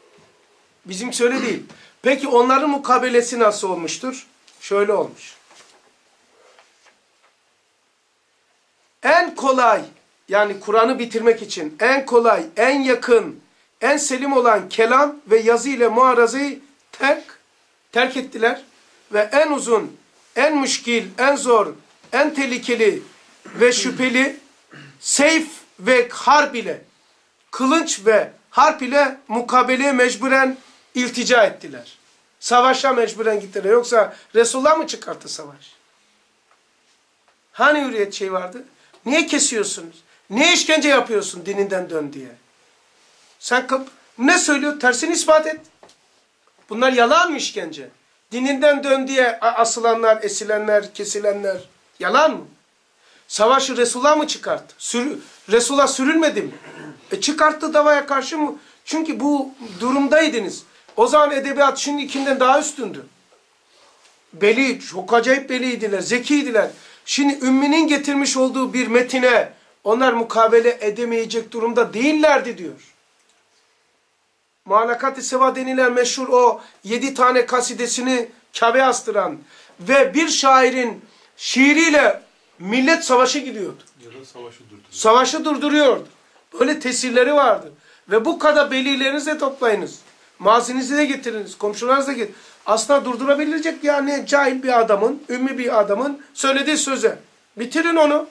Bizim öyle değil. Peki onların mukabelesi nasıl olmuştur? Şöyle olmuş. En kolay yani Kur'an'ı bitirmek için en kolay, en yakın, en selim olan kelam ve yazı ile muarazayı terk, terk ettiler. Ve en uzun, en müşkil, en zor, en tehlikeli ve şüpheli seyf ve harp ile, kılınç ve harp ile mukabeleye mecburen iltica ettiler. Savaşa mecburen gittiler. Yoksa Resulullah mı çıkarttı savaş? Hani hürriyet şey vardı? Niye kesiyorsunuz? Niye işkence yapıyorsun dininden dön diye? Sen ne söylüyor? Tersini ispat et. Bunlar yalan mı işkence? Dininden dön diye asılanlar, esilenler, kesilenler yalan mı? Savaşı Resulullah mı çıkarttı? Sür, Resulullah sürülmedi mi? E çıkarttı davaya karşı mı? Çünkü bu durumdaydınız. O zaman edebiyat şimdikinden daha üstündü. Beli, çok acayip beliydiler, zekiydiler. Şimdi ümminin getirmiş olduğu bir metine onlar mukabele edemeyecek durumda değillerdi diyor. Malakat-ı Seva denilen meşhur o yedi tane kasidesini Kabe astıran ve bir şairin şiiriyle millet savaşı gidiyordu.
Ya da savaşı durduruyor.
Savaşı durduruyordu. Böyle tesirleri vardı. Ve bu kadar velilerinizi de toplayınız. Mazinizi de getiriniz. Komşularınızı da getirin. Aslında durdurabilecek yani cahil bir adamın, ümmi bir adamın söylediği söze. Bitirin onu.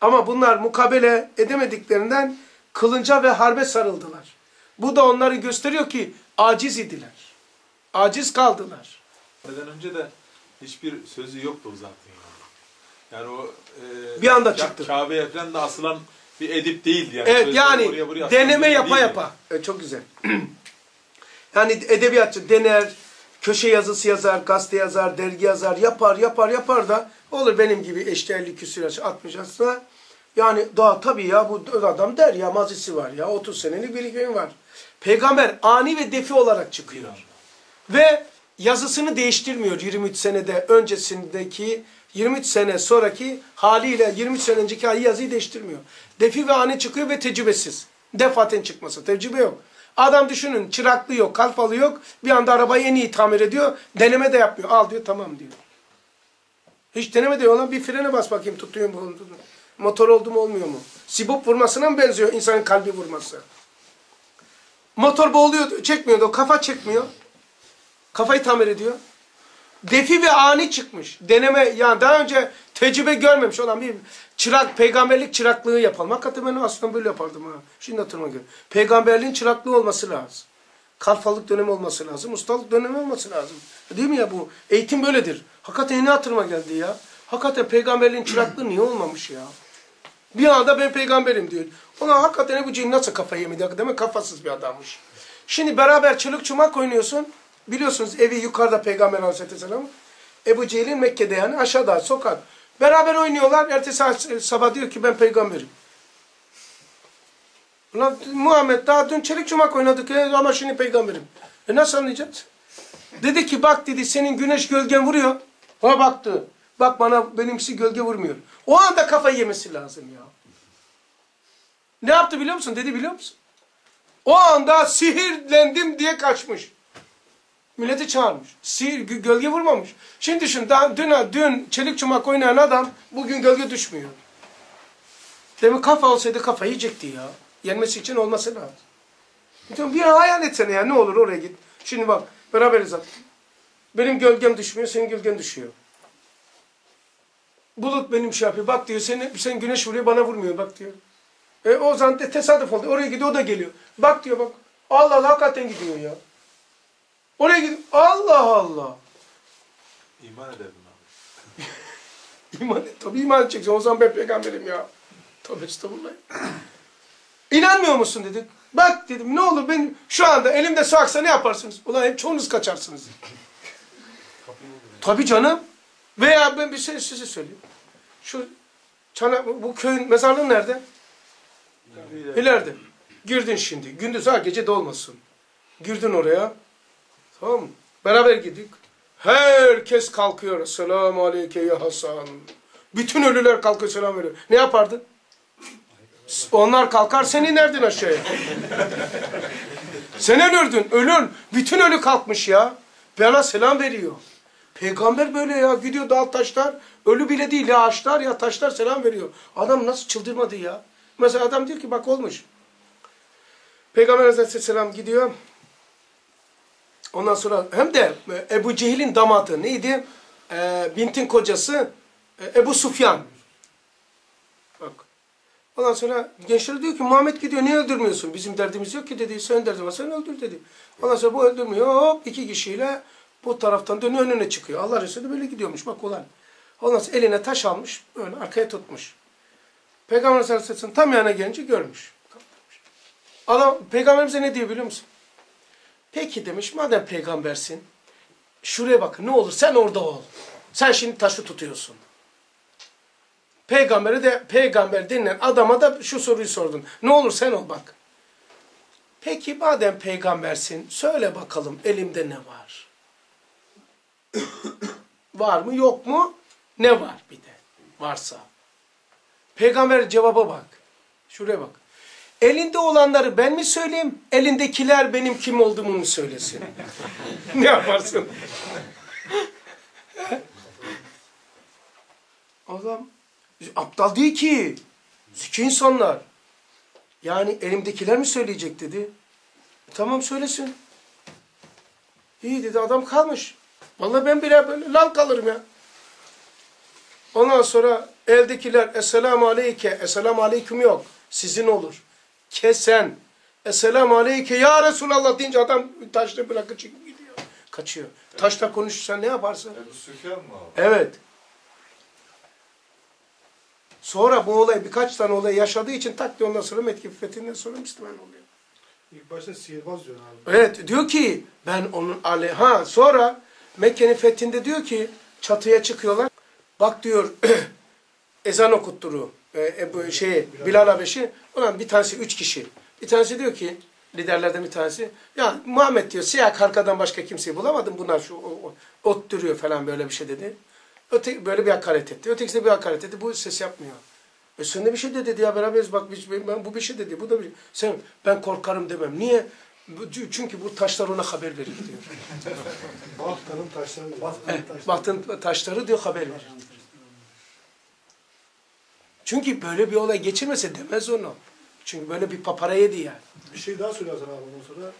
Ama bunlar mukabele edemediklerinden kılınca ve harbe sarıldılar. Bu da onları gösteriyor ki aciz idiler. Aciz kaldılar.
Neden önce de hiçbir sözü yoktu zaten yani. O e,
Bir anda çıktı.
Kabe'ye falan da asılan bir edip değildi yani.
Evet yani
oraya buraya
deneme yapa
değildi.
yapa. Evet, çok güzel. yani edebiyatçı dener, köşe yazısı yazar, gazete yazar, dergi yazar, yapar yapar yapar da olur benim gibi eşte 50 küsur yaş 60 yaşında yani daha tabii ya bu adam der ya mazisi var ya 30 senelik birikimi var. Peygamber ani ve defi olarak çıkıyor. Ve yazısını değiştirmiyor 23 senede öncesindeki 23 sene sonraki haliyle 23 sene önceki hali yazıyı değiştirmiyor. Defi ve ani çıkıyor ve tecrübesiz. Defaten çıkması. Tecrübe yok. Adam düşünün çıraklı yok, kalfalı yok. Bir anda arabayı en iyi tamir ediyor. Deneme de yapmıyor. Al diyor tamam diyor. Hiç deneme diyor lan bir frene bas bakayım tutuyor mu? Motor oldu mu olmuyor mu? Sibop vurmasına mı benziyor insanın kalbi vurması? Motor boğuluyor, çekmiyor da kafa çekmiyor. Kafayı tamir ediyor. Defi ve ani çıkmış. Deneme yani daha önce tecrübe görmemiş olan bir çırak, peygamberlik çıraklığı yapalım. Hakikaten ben aslında böyle yapardım ha. Şimdi hatırıma geliyor. Peygamberliğin çıraklığı olması lazım. Kalfalık dönemi olması lazım. Ustalık dönemi olması lazım. Değil mi ya bu? Eğitim böyledir. Hakikaten ne hatırıma geldi ya? Hakikaten peygamberliğin çıraklığı niye olmamış ya? Bir anda ben peygamberim diyor. Ona hakikaten bu cin nasıl kafayı yemedi? Demek kafasız bir adammış. Şimdi beraber çılık çumak oynuyorsun. Biliyorsunuz evi yukarıda Peygamber Aleyhisselam. Ebu Cehil'in Mekke'de yani aşağıda sokak. Beraber oynuyorlar. Ertesi sabah diyor ki ben peygamberim. Ulan Muhammed daha dün çelik çumak oynadık ya, ama şimdi peygamberim. E nasıl anlayacağız? Dedi ki bak dedi senin güneş gölgen vuruyor. Ha baktı. Bak bana benimkisi gölge vurmuyor. O anda kafayı yemesi lazım ya. Ne yaptı biliyor musun? Dedi biliyor musun? O anda sihirlendim diye kaçmış. Milleti çağırmış. Sihir, gö- gölge vurmamış. Şimdi düşün, daha dün, dün çelik çumak oynayan adam bugün gölge düşmüyor. Demek kafa olsaydı kafa yiyecekti ya. Yenmesi için olması lazım. Diyorum, bir hayal etsene ya ne olur oraya git. Şimdi bak beraberiz bak. Benim gölgem düşmüyor, senin gölgen düşüyor. Bulut benim şey yapıyor. Bak diyor, senin, sen güneş vuruyor, bana vurmuyor. Bak diyor. E o zaman tesadüf oldu. Oraya gidiyor, o da geliyor. Bak diyor bak. Allah Allah hakikaten gidiyor ya. Oraya gidiyor. Allah Allah.
İman ederdim abi.
İman, tabii iman edeceksin. O zaman ben peygamberim ya. Tabii estağfurullah. İnanmıyor musun dedik. Bak dedim ne olur ben şu anda elimde su aksa ne yaparsınız? Ulan hep çoğunuz kaçarsınız. Tabii canım. Veya ben bir şey size söyleyeyim. Şu Çana, bu köyün mezarlığı nerede? İleride. Girdin şimdi. Gündüz ha gece de olmasın. Girdin oraya. Tamam mı? Beraber gittik. Herkes kalkıyor. Selamun aleyke ya Hasan. Bütün ölüler kalkıyor selam veriyor. Ne yapardın? Onlar kalkar sen inerdin aşağıya. sen ölürdün. Ölün. Bütün ölü kalkmış ya. Bana selam veriyor. Peygamber böyle ya. Gidiyor dağ taşlar. Ölü bile değil ya ağaçlar ya taşlar selam veriyor. Adam nasıl çıldırmadı ya. Mesela adam diyor ki bak olmuş. Peygamber Aleyhisselam gidiyor. Ondan sonra hem de Ebu Cehil'in damadı neydi? Ee, Bint'in kocası e, Ebu Sufyan. Bak. Ondan sonra gençler diyor ki Muhammed gidiyor niye öldürmüyorsun? Bizim derdimiz yok ki dedi. Sen derdin var sen öldür dedi. Ondan sonra bu öldürmüyor. Hop iki kişiyle bu taraftan dönüyor önüne çıkıyor. Allah Resulü böyle gidiyormuş bak ulan. Ondan sonra eline taş almış böyle arkaya tutmuş. Peygamber Aleyhisselam tam yana gelince görmüş. Adam peygamberimize ne diyor biliyor musun? Peki demiş madem peygambersin şuraya bak ne olur sen orada ol. Sen şimdi taşı tutuyorsun. Peygambere de peygamber denilen adama da şu soruyu sordun. Ne olur sen ol bak. Peki madem peygambersin söyle bakalım elimde ne var? var mı yok mu? Ne var bir de varsa. Peygamber cevaba bak. Şuraya bak. Elinde olanları ben mi söyleyeyim? Elindekiler benim kim olduğumu mu söylesin? ne yaparsın? Adam aptal değil ki. Zeki insanlar. Yani elimdekiler mi söyleyecek dedi. E, tamam söylesin. İyi dedi adam kalmış. Vallahi ben bile böyle lal kalırım ya. Ondan sonra eldekiler Esselamu Aleyke, Esselamu Aleyküm yok. Sizin olur. Kesen, Esselamu Aleyke ya Resulallah deyince adam taşla bırakıp çıkıp gidiyor. Kaçıyor. Taşla konuşursan ne yaparsın?
Ebu Süfyan mı abi?
Evet. Sonra bu olay birkaç tane olay yaşadığı için tak diye ondan sonra Mekke fethinden sonra Müslüman oluyor.
İlk başta sihirbaz diyor abi.
Evet diyor ki ben onun ale ha sonra Mekke'nin fethinde diyor ki çatıya çıkıyorlar. Bak diyor ezan okutturuyor. E, e, bu şey Bilal Habeşi. Ulan bir tanesi üç kişi. Bir tanesi diyor ki liderlerden bir tanesi ya Muhammed diyor siyah karkadan başka kimseyi bulamadım. Bunlar şu o, o, ot duruyor falan böyle bir şey dedi. Öte, böyle bir hakaret etti. Ötekisi de bir hakaret etti. Bu ses yapmıyor. E sen de bir şey de dedi ya beraberiz bak biz, ben, bu bir şey dedi. Bu da bir şey. Sen ben korkarım demem. Niye? Çünkü bu taşlar ona haber verir diyor.
Bahta'nın taşları diyor.
Bahta'nın
taşları diyor haber verir. Çünkü böyle bir olay geçirmese demez onu. Çünkü böyle bir papara yedi yani.
Bir şey daha söyle Hasan abi ondan sonra.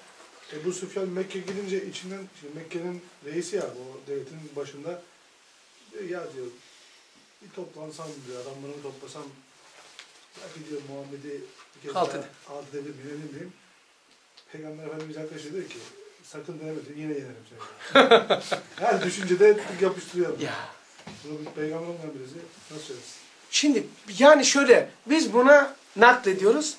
Ebu Süfyan Mekke gidince içinden, şimdi Mekke'nin reisi ya o devletin başında. Ya diyor bir toplansam diyor adamlarımı toplasam belki diyor Muhammed'i bir kez
Alt
daha alt diyeyim. Peygamber Efendimiz yaklaşıyor diyor ki sakın deneme diyor yine yenerim seni. Her düşüncede yapıştırıyor.
Ya.
Bunu peygamber olmayan birisi nasıl söylesin?
Şimdi yani şöyle biz buna naklediyoruz.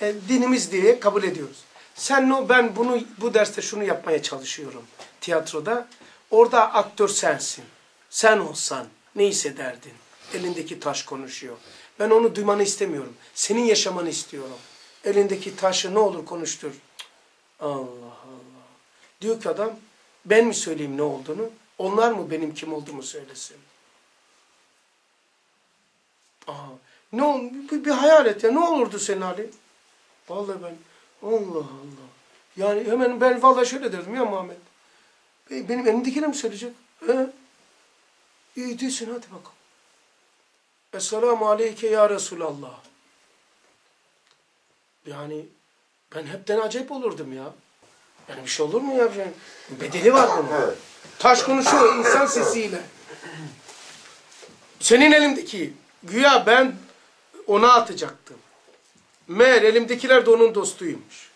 E, dinimiz diye kabul ediyoruz. Sen no, ben bunu bu derste şunu yapmaya çalışıyorum tiyatroda. Orada aktör sensin. Sen olsan ne hissederdin? Elindeki taş konuşuyor. Ben onu duymanı istemiyorum. Senin yaşamanı istiyorum. Elindeki taşı ne olur konuştur. Allah Allah. Diyor ki adam ben mi söyleyeyim ne olduğunu? Onlar mı benim kim olduğumu söylesin? Aa, ne ol, bir, bir hayal et ya ne olurdu senin halin? Vallahi ben Allah Allah. Yani hemen ben vallahi şöyle derdim ya Muhammed. Be- Benim elimdekine mi söyleyecek? He? İyi değilsin hadi bakalım. Esselamu aleyke ya Resulallah. Yani ben hepten acayip olurdum ya. Yani bir şey olur mu ya? Bedeli var bunun. Taş konuşuyor insan sesiyle. Senin elimdeki güya ben ona atacaktım. Meğer elimdekiler de onun dostuymuş.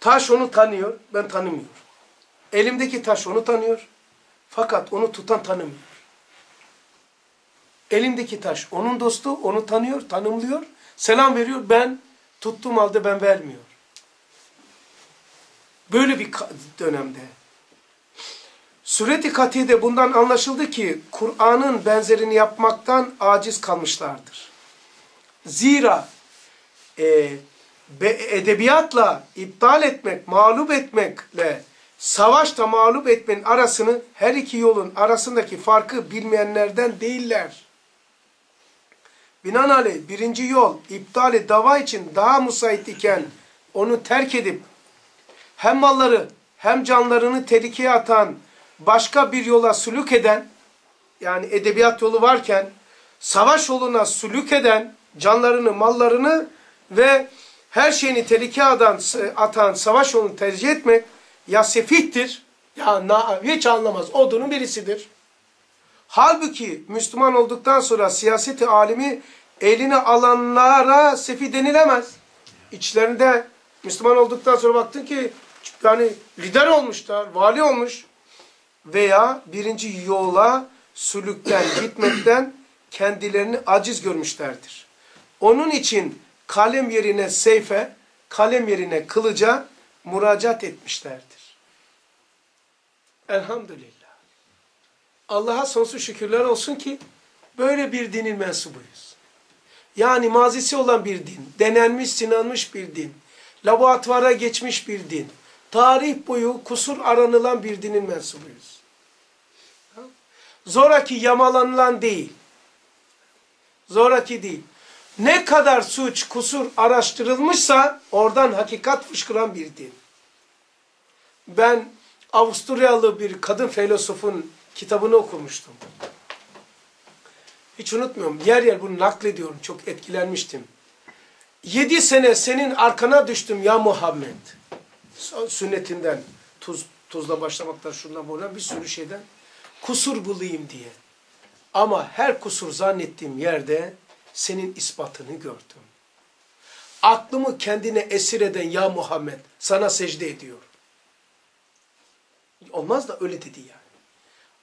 Taş onu tanıyor, ben tanımıyorum. Elimdeki taş onu tanıyor. Fakat onu tutan tanımıyor. Elimdeki taş onun dostu, onu tanıyor, tanımlıyor. Selam veriyor, ben tuttuğum halde ben vermiyor. Böyle bir dönemde. Süreti Kati'de bundan anlaşıldı ki Kur'an'ın benzerini yapmaktan aciz kalmışlardır. Zira e, be- edebiyatla iptal etmek, mağlup etmekle savaşta mağlup etmenin arasını her iki yolun arasındaki farkı bilmeyenlerden değiller. Binaenaleyh birinci yol iptali dava için daha müsait iken onu terk edip hem malları hem canlarını tehlikeye atan başka bir yola sülük eden yani edebiyat yolu varken savaş yoluna sülük eden canlarını, mallarını ve her şeyini tehlikeye atan, savaş yolunu tercih etmek ya sefihtir ya na, hiç anlamaz odunun birisidir. Halbuki Müslüman olduktan sonra siyaseti alimi eline alanlara sefi denilemez. İçlerinde Müslüman olduktan sonra baktın ki yani lider olmuşlar, vali olmuş veya birinci yola sülükten, gitmekten kendilerini aciz görmüşlerdir. Onun için kalem yerine seyfe, kalem yerine kılıca müracaat etmişlerdir. Elhamdülillah. Allah'a sonsuz şükürler olsun ki böyle bir dinin mensubuyuz. Yani mazisi olan bir din, denenmiş, sinanmış bir din, laboratuvara geçmiş bir din, tarih boyu kusur aranılan bir dinin mensubuyuz. Zoraki yamalanılan değil. Zoraki değil. Ne kadar suç, kusur araştırılmışsa oradan hakikat fışkıran bir din. Ben Avusturyalı bir kadın filozofun kitabını okumuştum. Hiç unutmuyorum. Yer yer bunu naklediyorum. Çok etkilenmiştim. Yedi sene senin arkana düştüm ya Muhammed. Sünnetinden, tuz, tuzla başlamaktan şundan buradan bir sürü şeyden kusur bulayım diye. Ama her kusur zannettiğim yerde senin ispatını gördüm. Aklımı kendine esir eden ya Muhammed sana secde ediyor. Olmaz da öyle dedi yani.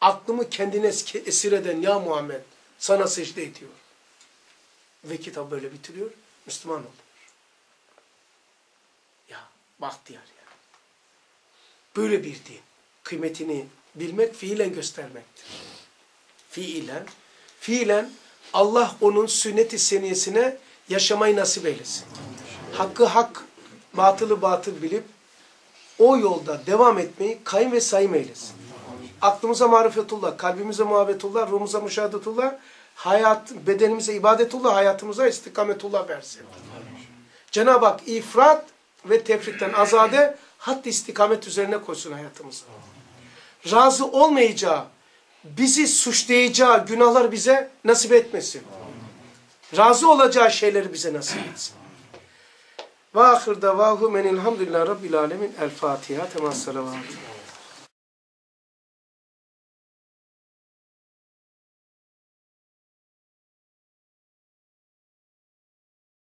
Aklımı kendine esir eden ya Muhammed sana secde ediyor. Ve kitap böyle bitiriyor. Müslüman oluyor. Ya bahtiyar ya. Böyle bir din. Kıymetini bilmek fiilen göstermektir. Fiilen. Fiilen Allah onun sünnet-i seniyesine yaşamayı nasip eylesin. Hakkı hak, batılı batıl bilip o yolda devam etmeyi kayın ve sayım eylesin. Aklımıza marifetullah, kalbimize muhabbetullah, ruhumuza müşahadetullah, hayat, bedenimize ibadetullah, hayatımıza istikametullah versin. Cenab-ı Hak ifrat ve tefritten azade, hatt istikamet üzerine koysun hayatımıza. Razı olmayacağı, bizi suçlayacağı günahlar bize nasip etmesin. Razı olacağı şeyleri bize nasip etsin. Ve ahir davahü menilhamdülillah rabbil alemin. El Fatiha. Temas salavatı.